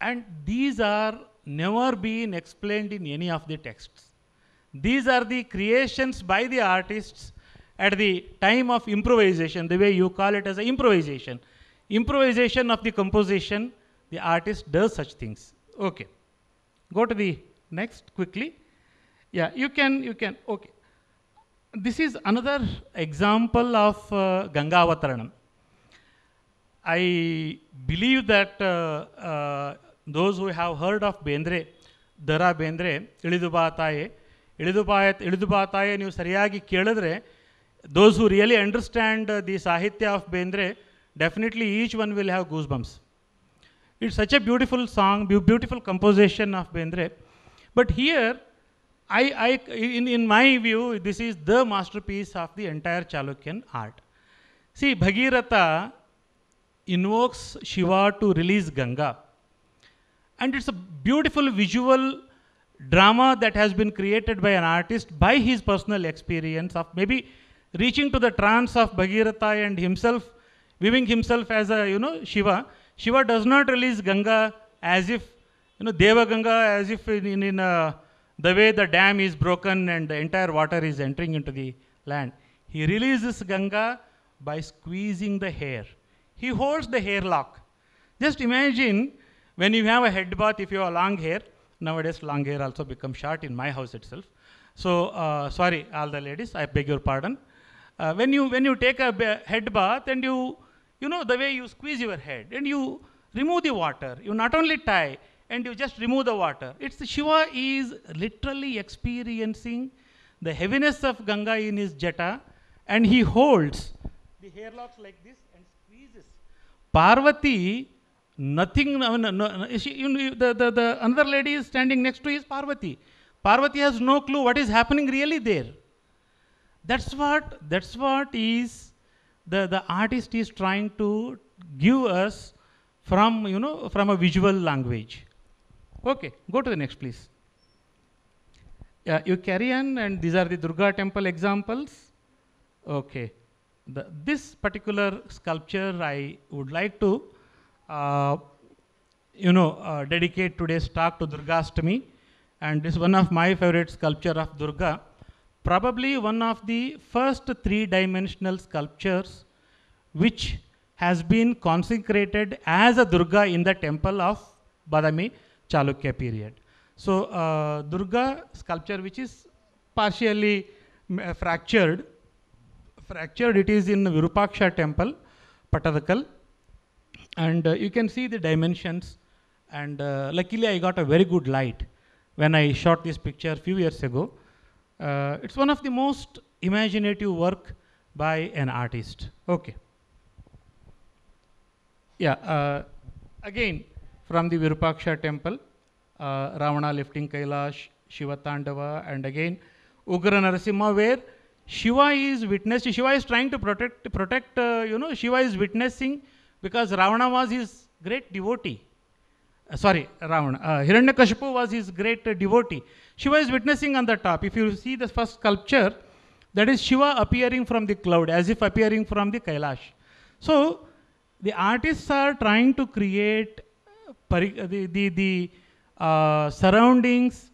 And these are never been explained in any of the texts. These are the creations by the artists at the time of improvisation, the way you call it as improvisation. Improvisation of the composition, the artist does such things. Okay. Go to the next quickly. Yeah, you can, you can, okay. This is another example of uh, Ganga Avataranam. I believe that uh, uh, those who have heard of Bendre, Dara Bendre ಇಳಿದು ಬಾ ತಾಯೆ ಇಳಿದು ಬಾ ಇಳಿದು ಬಾ ತಾಯೆ ನೀವು ಸರಿಯಾಗಿ ಕೇಳಿದ್ರೆ those who really understand the ಸಾಹಿತ್ಯ of Bendre definitely each one will have goosebumps. It's such a beautiful song, beautiful composition of Bendre. But here, I, I, in, in my view, this is the masterpiece of the entire Chalukyan art. See, Bhagiratha invokes Shiva to release Ganga. And it's a beautiful visual drama that has been created by an artist by his personal experience of maybe reaching to the trance of Bhagiratha and himself viewing himself as a, you know, Shiva. Shiva does not release Ganga as if, you know, Deva Ganga as if in, in, in uh, the way the dam is broken and the entire water is entering into the land. He releases Ganga by squeezing the hair. He holds the hair lock. Just imagine when you have a head bath, if you have long hair, nowadays long hair also become short in my house itself. So, uh, sorry, all the ladies, I beg your pardon. Uh, when, you, when you take a head bath and you, you know, the way you squeeze your head and you remove the water, you not only tie and you just remove the water. It's Shiva is literally experiencing the heaviness of Ganga in his jata and he holds the hair locks like this and squeezes. Parvati, nothing, no, no, no, she, you know, the, the, the another lady is standing next to is Parvati. Parvati has no clue what is happening really there. That's what, that's what is the, the artist is trying to give us from, you know, from a visual language. Okay, go to the next, please. Yeah, you carry on, and these are the Durga temple examples. Okay. The, this particular sculpture, I would like to, uh, you know, uh, dedicate today's talk to Durgastami. And this is one of my favorite sculpture of Durga. Probably one of the first three-dimensional sculptures which has been consecrated as a Durga in the temple of Badami Chalukya period. So, uh, Durga sculpture which is partially uh, fractured, fractured it is in Virupaksha temple, Pattadakal, and uh, you can see the dimensions. And uh, luckily, I got a very good light when I shot this picture a few years ago. Uh, it's one of the most imaginative work by an artist. Okay. Yeah, uh, again from the Virupaksha temple, uh, Ravana lifting Kailash, Shiva Tandava, and again Ugra Narasimha, where Shiva is witnessing, Shiva is trying to protect, protect uh, you know, Shiva is witnessing because Ravana was his great devotee. Uh, sorry, Ravana. Uh, Hiranyakashipu was his great uh, devotee. Shiva is witnessing on the top. If you see the first sculpture, that is Shiva appearing from the cloud, as if appearing from the Kailash. So, the artists are trying to create uh, uh, the, the, the uh, surroundings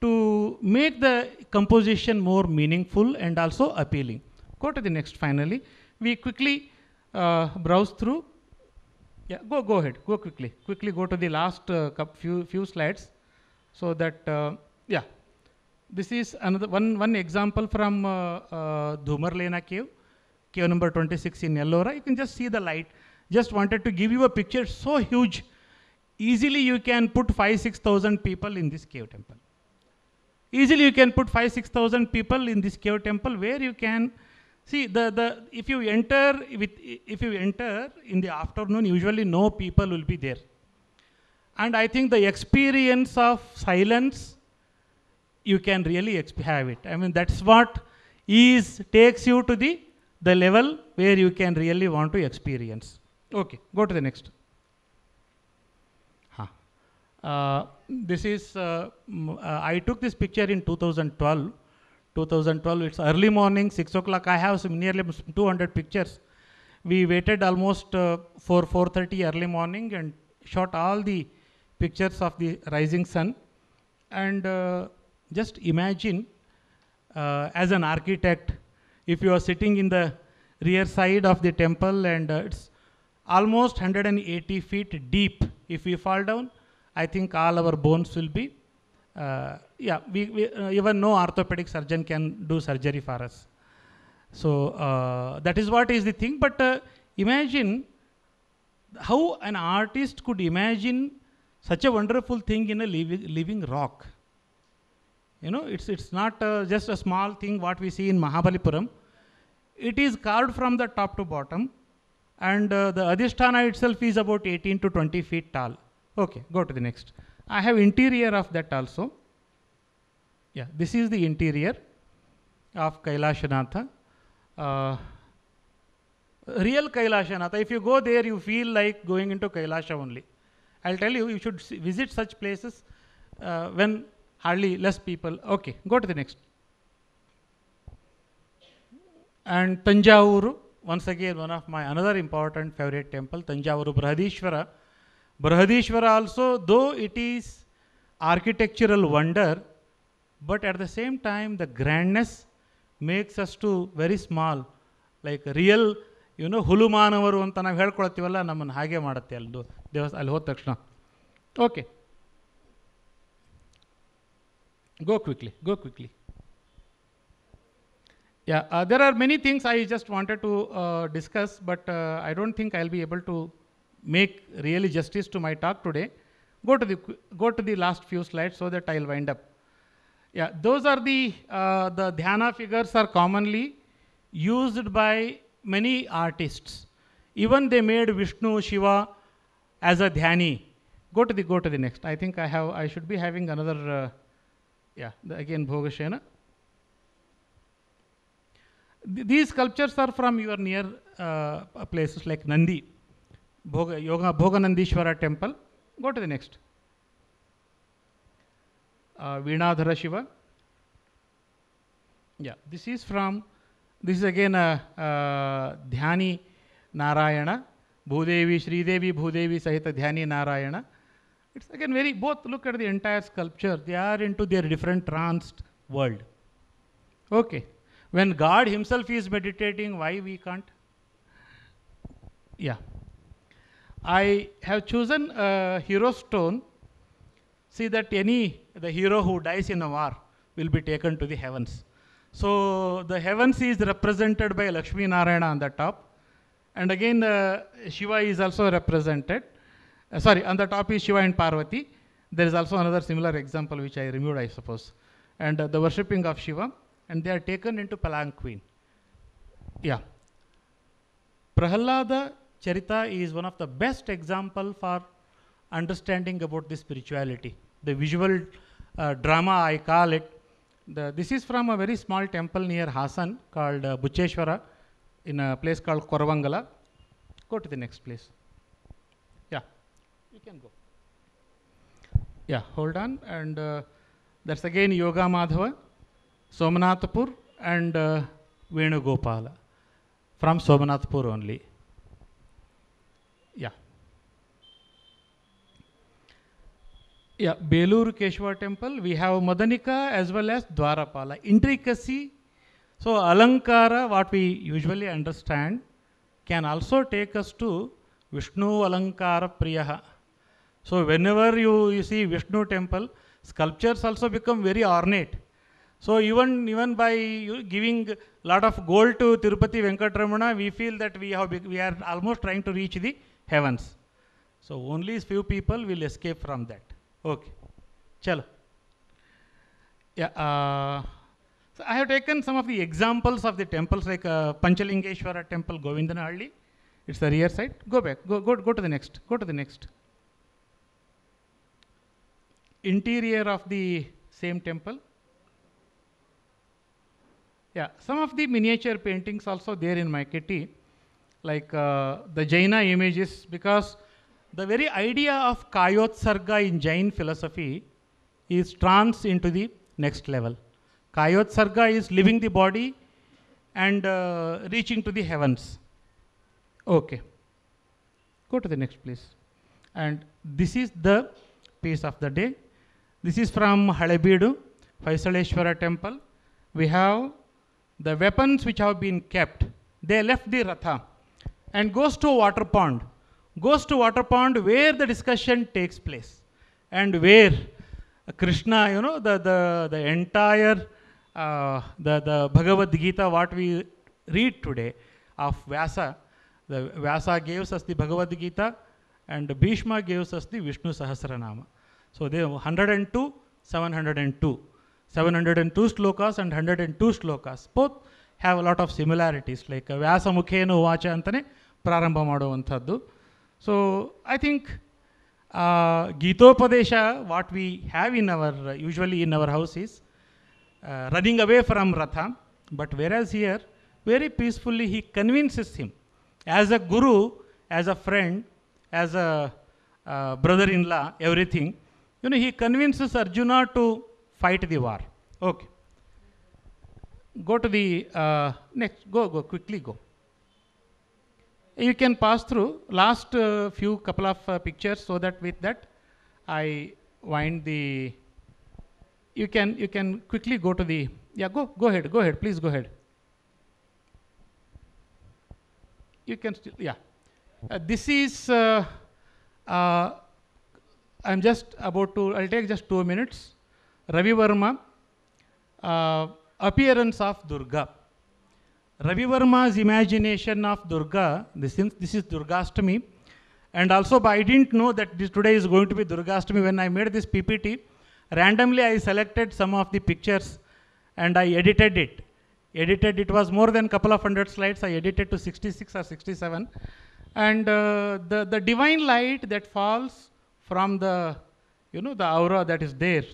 to make the composition more meaningful and also appealing. Go to the next finally. We quickly uh, browse through. Yeah, go, go ahead, go quickly. Quickly go to the last uh, few, few slides so that, uh, yeah. This is another one, one example from uh, uh, Dhumarlena cave, cave number 26 in Ellora. You can just see the light. Just wanted to give you a picture so huge. Easily you can put 5 6,000 people in this cave temple. Easily you can put 5 6,000 people in this cave temple where you can see the, the if you enter with if you enter in the afternoon usually no people will be there and i think the experience of silence you can really have it. I mean that's what is takes you to the the level where you can really want to experience. Okay go to the next. Huh. uh, this is uh, uh, i took this picture in 2012 2012 it's early morning 6 o'clock. I have some nearly 200 pictures. We waited almost uh, for 4.30 early morning and shot all the pictures of the rising sun. And uh, just imagine uh, as an architect if you are sitting in the rear side of the temple and uh, it's almost 180 feet deep. If we fall down i think all our bones will be uh, yeah we, we uh, even no orthopedic surgeon can do surgery for us. So uh, that is what is the thing. But uh, imagine how an artist could imagine such a wonderful thing in a living, living rock you know it's it's not uh, just a small thing what we see in mahabalipuram. It is carved from the top to bottom and uh, the adhisthana itself is about 18 to 20 feet tall. Okay go to the next. I have interior of that also. Yeah this is the interior of kailashanatha. Uh, real kailashanatha. If you go there you feel like going into kailasha only. I'll tell you you should visit such places uh, when hardly less people okay go to the next and Tanjavur, once again one of my another important favorite temple, Tanjavur Brahadishwara. Brahadishwara also, though it is architectural wonder, but at the same time the grandness makes us to very small, like real you know ಹುಲುಮಾನವರು ಅಂತ ನಾವು ಹೇಳ್ಕೊಳ್ತೀವಲ್ಲ ನಮ್ಮನ್ನು ಹಾಗೆ ಮಾಡುತ್ತೆ ಅಲ್ದು ದೇವಸ್ ಅಲ್ಲಿ ಹೋದ ತಕ್ಷಣ okay Go quickly, go quickly. Yeah, uh, there are many things I just wanted to uh, discuss, but uh, I don't think I'll be able to make really justice to my talk today. Go to the go to the last few slides so that I'll wind up. Yeah, those are the uh, the dhyana figures are commonly used by many artists. Even they made Vishnu, Shiva as a dhyani. Go to the go to the next. I think I have I should be having another uh, Uh, yeah, the, again Bhogashena. Th- these sculptures are from your near uh, places like Nandi, Bhoga, Yoga, Bhoganandishwara temple. Go to the next. Uh, Veenadhara Shiva. Yeah, this is from, this is again a uh, Dhyani Narayana, Bhudevi, Sridevi, Bhudevi Sahita Dhyani Narayana. It's again very, both look at the entire sculpture, they are into their different tranced world. Okay. When God Himself is meditating, why we can't? Yeah. I have chosen a hero stone. See that any the hero who dies in a war will be taken to the heavens. So the heavens is represented by Lakshmi Narayana on the top, and again uh, Shiva is also represented. Uh, sorry, on the top is Shiva and Parvati. There is also another similar example which I removed, I suppose, and uh, the worshipping of Shiva, and they are taken into palanquin. Yeah. Prahalada Charita is one of the best example for understanding about this spirituality. The visual uh, drama, I call it. The, this is from a very small temple near Hassan called uh, Bucheshwara in a place called Koravangala. Go to the next place. You can go. Yeah, hold on. And uh, that's again Yoga Madhava, Somanathpur, and uh, Venugopala from Somanathpur only. Yeah. Yeah, Belur Keshwa temple, we have Madanika as well as Dwarapala. Intricacy, so Alankara, what we usually understand, can also take us to Vishnu Alankara Priyaha. So whenever you, you see Vishnu temple, sculptures also become very ornate. So even even by giving a lot of gold to Tirupati Venkatramana, we feel that we have we are almost trying to reach the heavens. So only few people will escape from that. Okay, chalo. Yeah. Uh, so I have taken some of the examples of the temples like uh, Panchalingeshwara temple, Govindanahalli. It's the rear side. Go back. Go, go, go to the next. Go to the next. Interior of the same temple. Yeah, some of the miniature paintings also there in my kitty, like uh, the Jaina images, because the very idea of Kayotsarga in Jain philosophy is trans into the next level. Kayotsarga is leaving the body and uh, reaching to the heavens. Okay. Go to the next, please. And this is the piece of the day. This is from Halebeedu, Hoysaleshwara temple. We have the weapons which have been kept. They left the Ratha and goes to a water pond. Goes to water pond where the discussion takes place and where Krishna, you know, the, the, the entire, uh, the, the Bhagavad Gita, what we read today of Vyasa, the Vyasa gives us the Bhagavad Gita and Bhishma gives us the Vishnu Sahasranama. So they have 102, 702. 702 slokas and 102 slokas. Both have a lot of similarities. Like Vyasa ಮುಖೇನ ವಾಚ ಅಂತಲೇ ಪ್ರಾರಂಭ ಮಾಡುವಂಥದ್ದು so I think Gitopadesha what we have in our usually in our house is running away from Ratha, but whereas here, very peacefully he convinces him as a guru, as a friend, as a uh, brother in law, everything. You know, he convinces Arjuna to fight the war. Okay. Go to the uh, next, go, go, quickly go. You can pass through last uh, few couple of uh, pictures so that with that I wind the you can you can quickly go to the yeah go go ahead go ahead please go ahead you can still yeah Uh, this is uh, uh, i'm just about to i'll take just two minutes. Ravi varma uh, appearance of durga. Ravi varma's imagination of durga this is, this is durgastami and also i didn't know that this today is going to be durgastami when i made this ppt randomly i selected some of the pictures and i edited it. Edited it was more than couple of hundred slides. I edited to 66 or 67 and uh, the the divine light that falls from the you know the aura that is there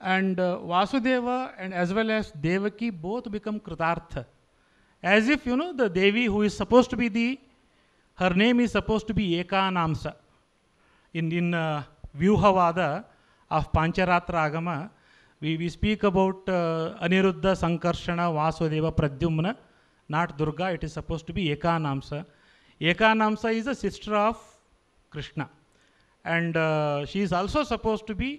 and uh, vasudeva and as well as devaki both become kritartha as if you know the devi who is supposed to be the her name is supposed to be ekanamsa in in uh, vyuhavada of pancharatra agama we, we speak about uh, aniruddha sankarshana vasudeva pradyumna not durga it is supposed to be ekanamsa ekanamsa is a sister of krishna and uh, she is also supposed to be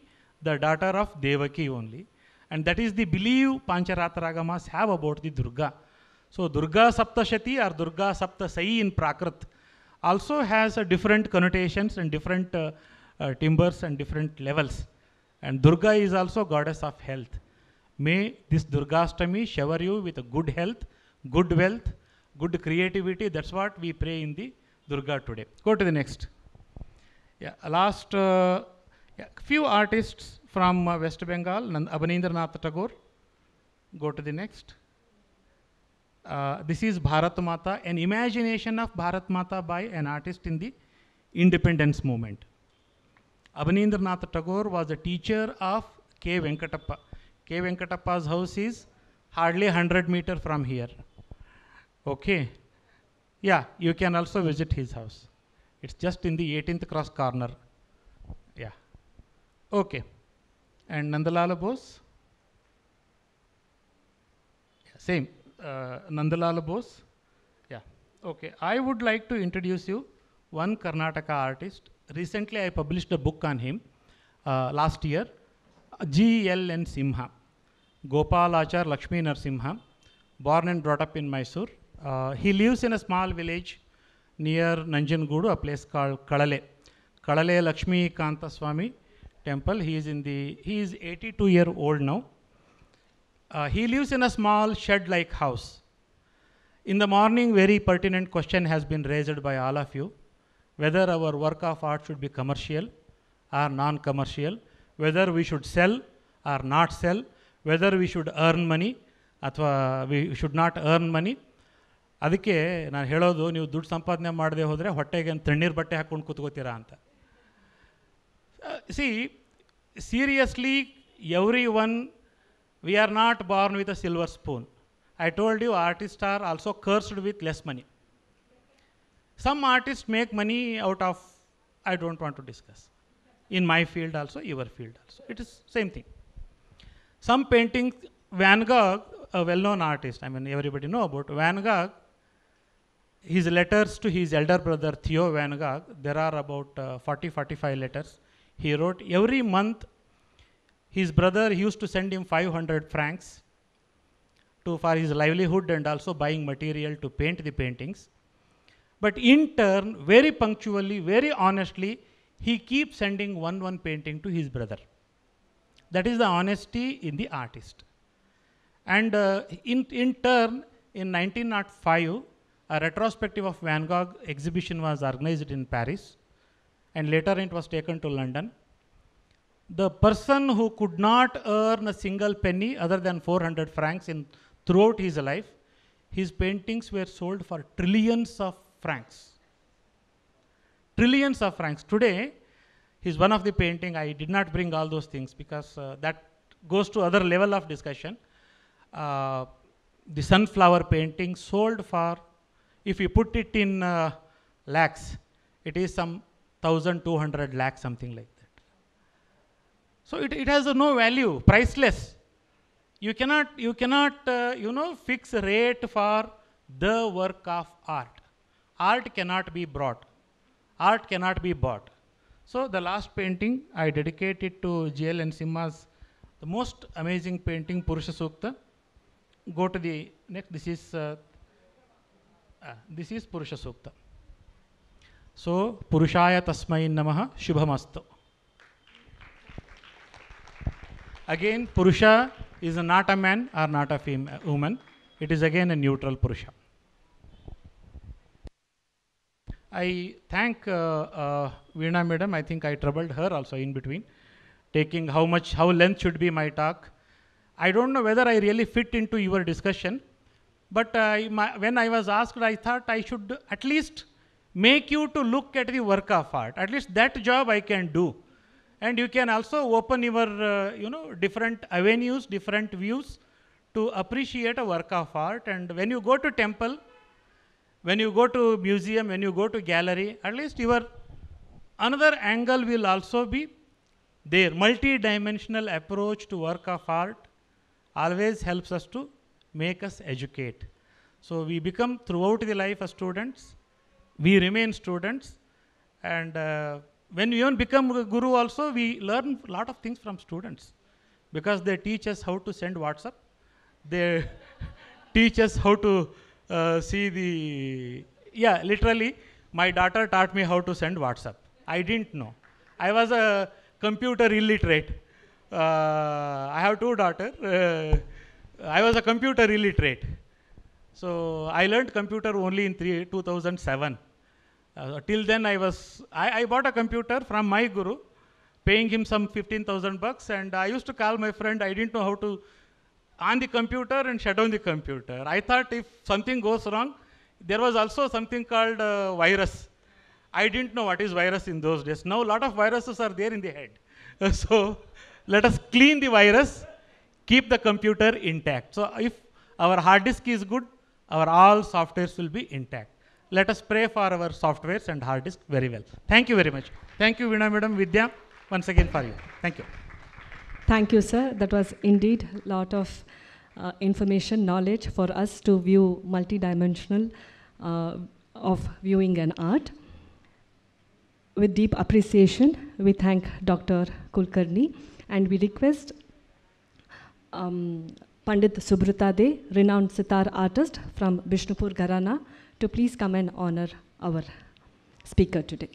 the daughter of devaki only and that is the belief pancharatra have about the durga so durga saptashati or durga saptasai in prakrit also has a different connotations and different uh, uh, timbers and different levels and durga is also goddess of health may this durgastami shower you with a good health good wealth good creativity that's what we pray in the durga today go to the next yeah last uh, yeah, few artists from uh, west bengal abanindranath tagore go to the next uh, this is bharat mata an imagination of bharat mata by an artist in the independence movement Abanindranath Tagore was a teacher of K. Venkatappa. K. Venkatappa's house is hardly 100 meter from here. Okay. Yeah, you can also visit his house. It's just in the 18th cross corner. Yeah. Okay. And Nandalala Bose? Yeah, same. Uh, Nandalala Bose? Yeah. Okay. I would like to introduce you one Karnataka artist. Recently, I published a book on him uh, last year. G.L.N. Simha. Gopal Achar Lakshmi Narsimha. Born and brought up in Mysore. Uh, he lives in a small village near Nanjangud, a place called Kalale. Kalale Lakshmi Kanta Swami temple. He is in the he is 82 year old now. Uh, he lives in a small shed-like house. In the morning, very pertinent question has been raised by all of you: whether our work of art should be commercial or non-commercial, whether we should sell or not sell, whether we should earn money, or we should not earn money. ಅದಕ್ಕೆ ನಾನು ಹೇಳೋದು, ನೀವು ದುಡ್ಡು ಸಂಪಾದನೆ ಮಾಡದೆ ಹೋದರೆ ಹೊಟ್ಟೆಗೆ ತಣ್ಣೀರು ಬಟ್ಟೆ ಹಾಕ್ಕೊಂಡು ಕೂತ್ಕೋತೀರಾ ಅಂತ. See seriously every one we are not born with a silver spoon I told you artist are also cursed with less money some artist make money out of I don't want to discuss in my field also your field also it is same thing some painting Van Gogh well known artist I mean everybody know about Van Gogh his letters to his elder brother theo van gogh there are about uh, 40 45 letters he wrote every month his brother used to send him 500 francs to for his livelihood and also buying material to paint the paintings but in turn, very punctually, very honestly, he keeps sending one one painting to his brother. That is the honesty in the artist. And uh, in, in turn, in 1905, a retrospective of Van Gogh exhibition was organized in Paris, and later it was taken to London. The person who could not earn a single penny other than 400 francs in throughout his life, his paintings were sold for trillions of francs. Trillions of francs. Today, he's one of the painting. I did not bring all those things because uh, that goes to other level of discussion. Uh, the sunflower painting sold for, if you put it in uh, lakhs, it is some 1200 lakhs, something like that. So it, it has no value, priceless. You cannot, you cannot, uh, you know, fix a rate for the work of art. Art cannot be brought. Art cannot be bought. So the last painting I dedicate it to G.L.N. Simha's the most amazing painting Purusha Sukta. Go to the next. This is uh, uh, this is Purusha Sukta. So Purushaya Tasmai Namaha Shubhamastu. Again, Purusha is not a man or not a female woman. It is again a neutral Purusha. I thank uh, uh, Veena madam. I think I troubled her also in between, taking how much, how length should be my talk. I don't know whether I really fit into your discussion, but uh, my, when I was asked, I thought I should at least make you to look at the work of art. At least that job I can do, and you can also open your, uh, you know, different avenues, different views to appreciate a work of art. And when you go to temple, when you go to museum, when you go to gallery, at least your another angle will also be there. Multi-dimensional approach to work of art always helps us to make us educate. So we become throughout the life as students, we remain students, and uh, when we even become a guru also, we learn a lot of things from students because they teach us how to send WhatsApp, they [laughs] teach us how to uh, see the yeah literally my daughter taught me how to send whatsapp. I didn't know. I was a computer illiterate. Uh, i have two daughters uh, i was a computer illiterate so i learned computer only in three, 2007 uh, till then i was I, I bought a computer from my guru paying him some 15000 bucks and i used to call my friend i didn't know how to on the computer and shut down the computer. I thought if something goes wrong, there was also something called uh, virus. I didn't know what is virus in those days. Now a lot of viruses are there in the head. [laughs] so let us clean the virus, keep the computer intact. So if our hard disk is good, our all softwares will be intact. Let us pray for our softwares and hard disk very well. Thank you very much. Thank you, Veena Madam, Vidya, once again for you. Thank you. Thank you, sir. That was indeed a lot of uh, information, knowledge for us to view multidimensional uh, of viewing an art. With deep appreciation, we thank Dr. Kulkarni and we request um, Pandit Subrata De, renowned sitar artist from Bishnupur Gharana, to please come and honor our speaker today.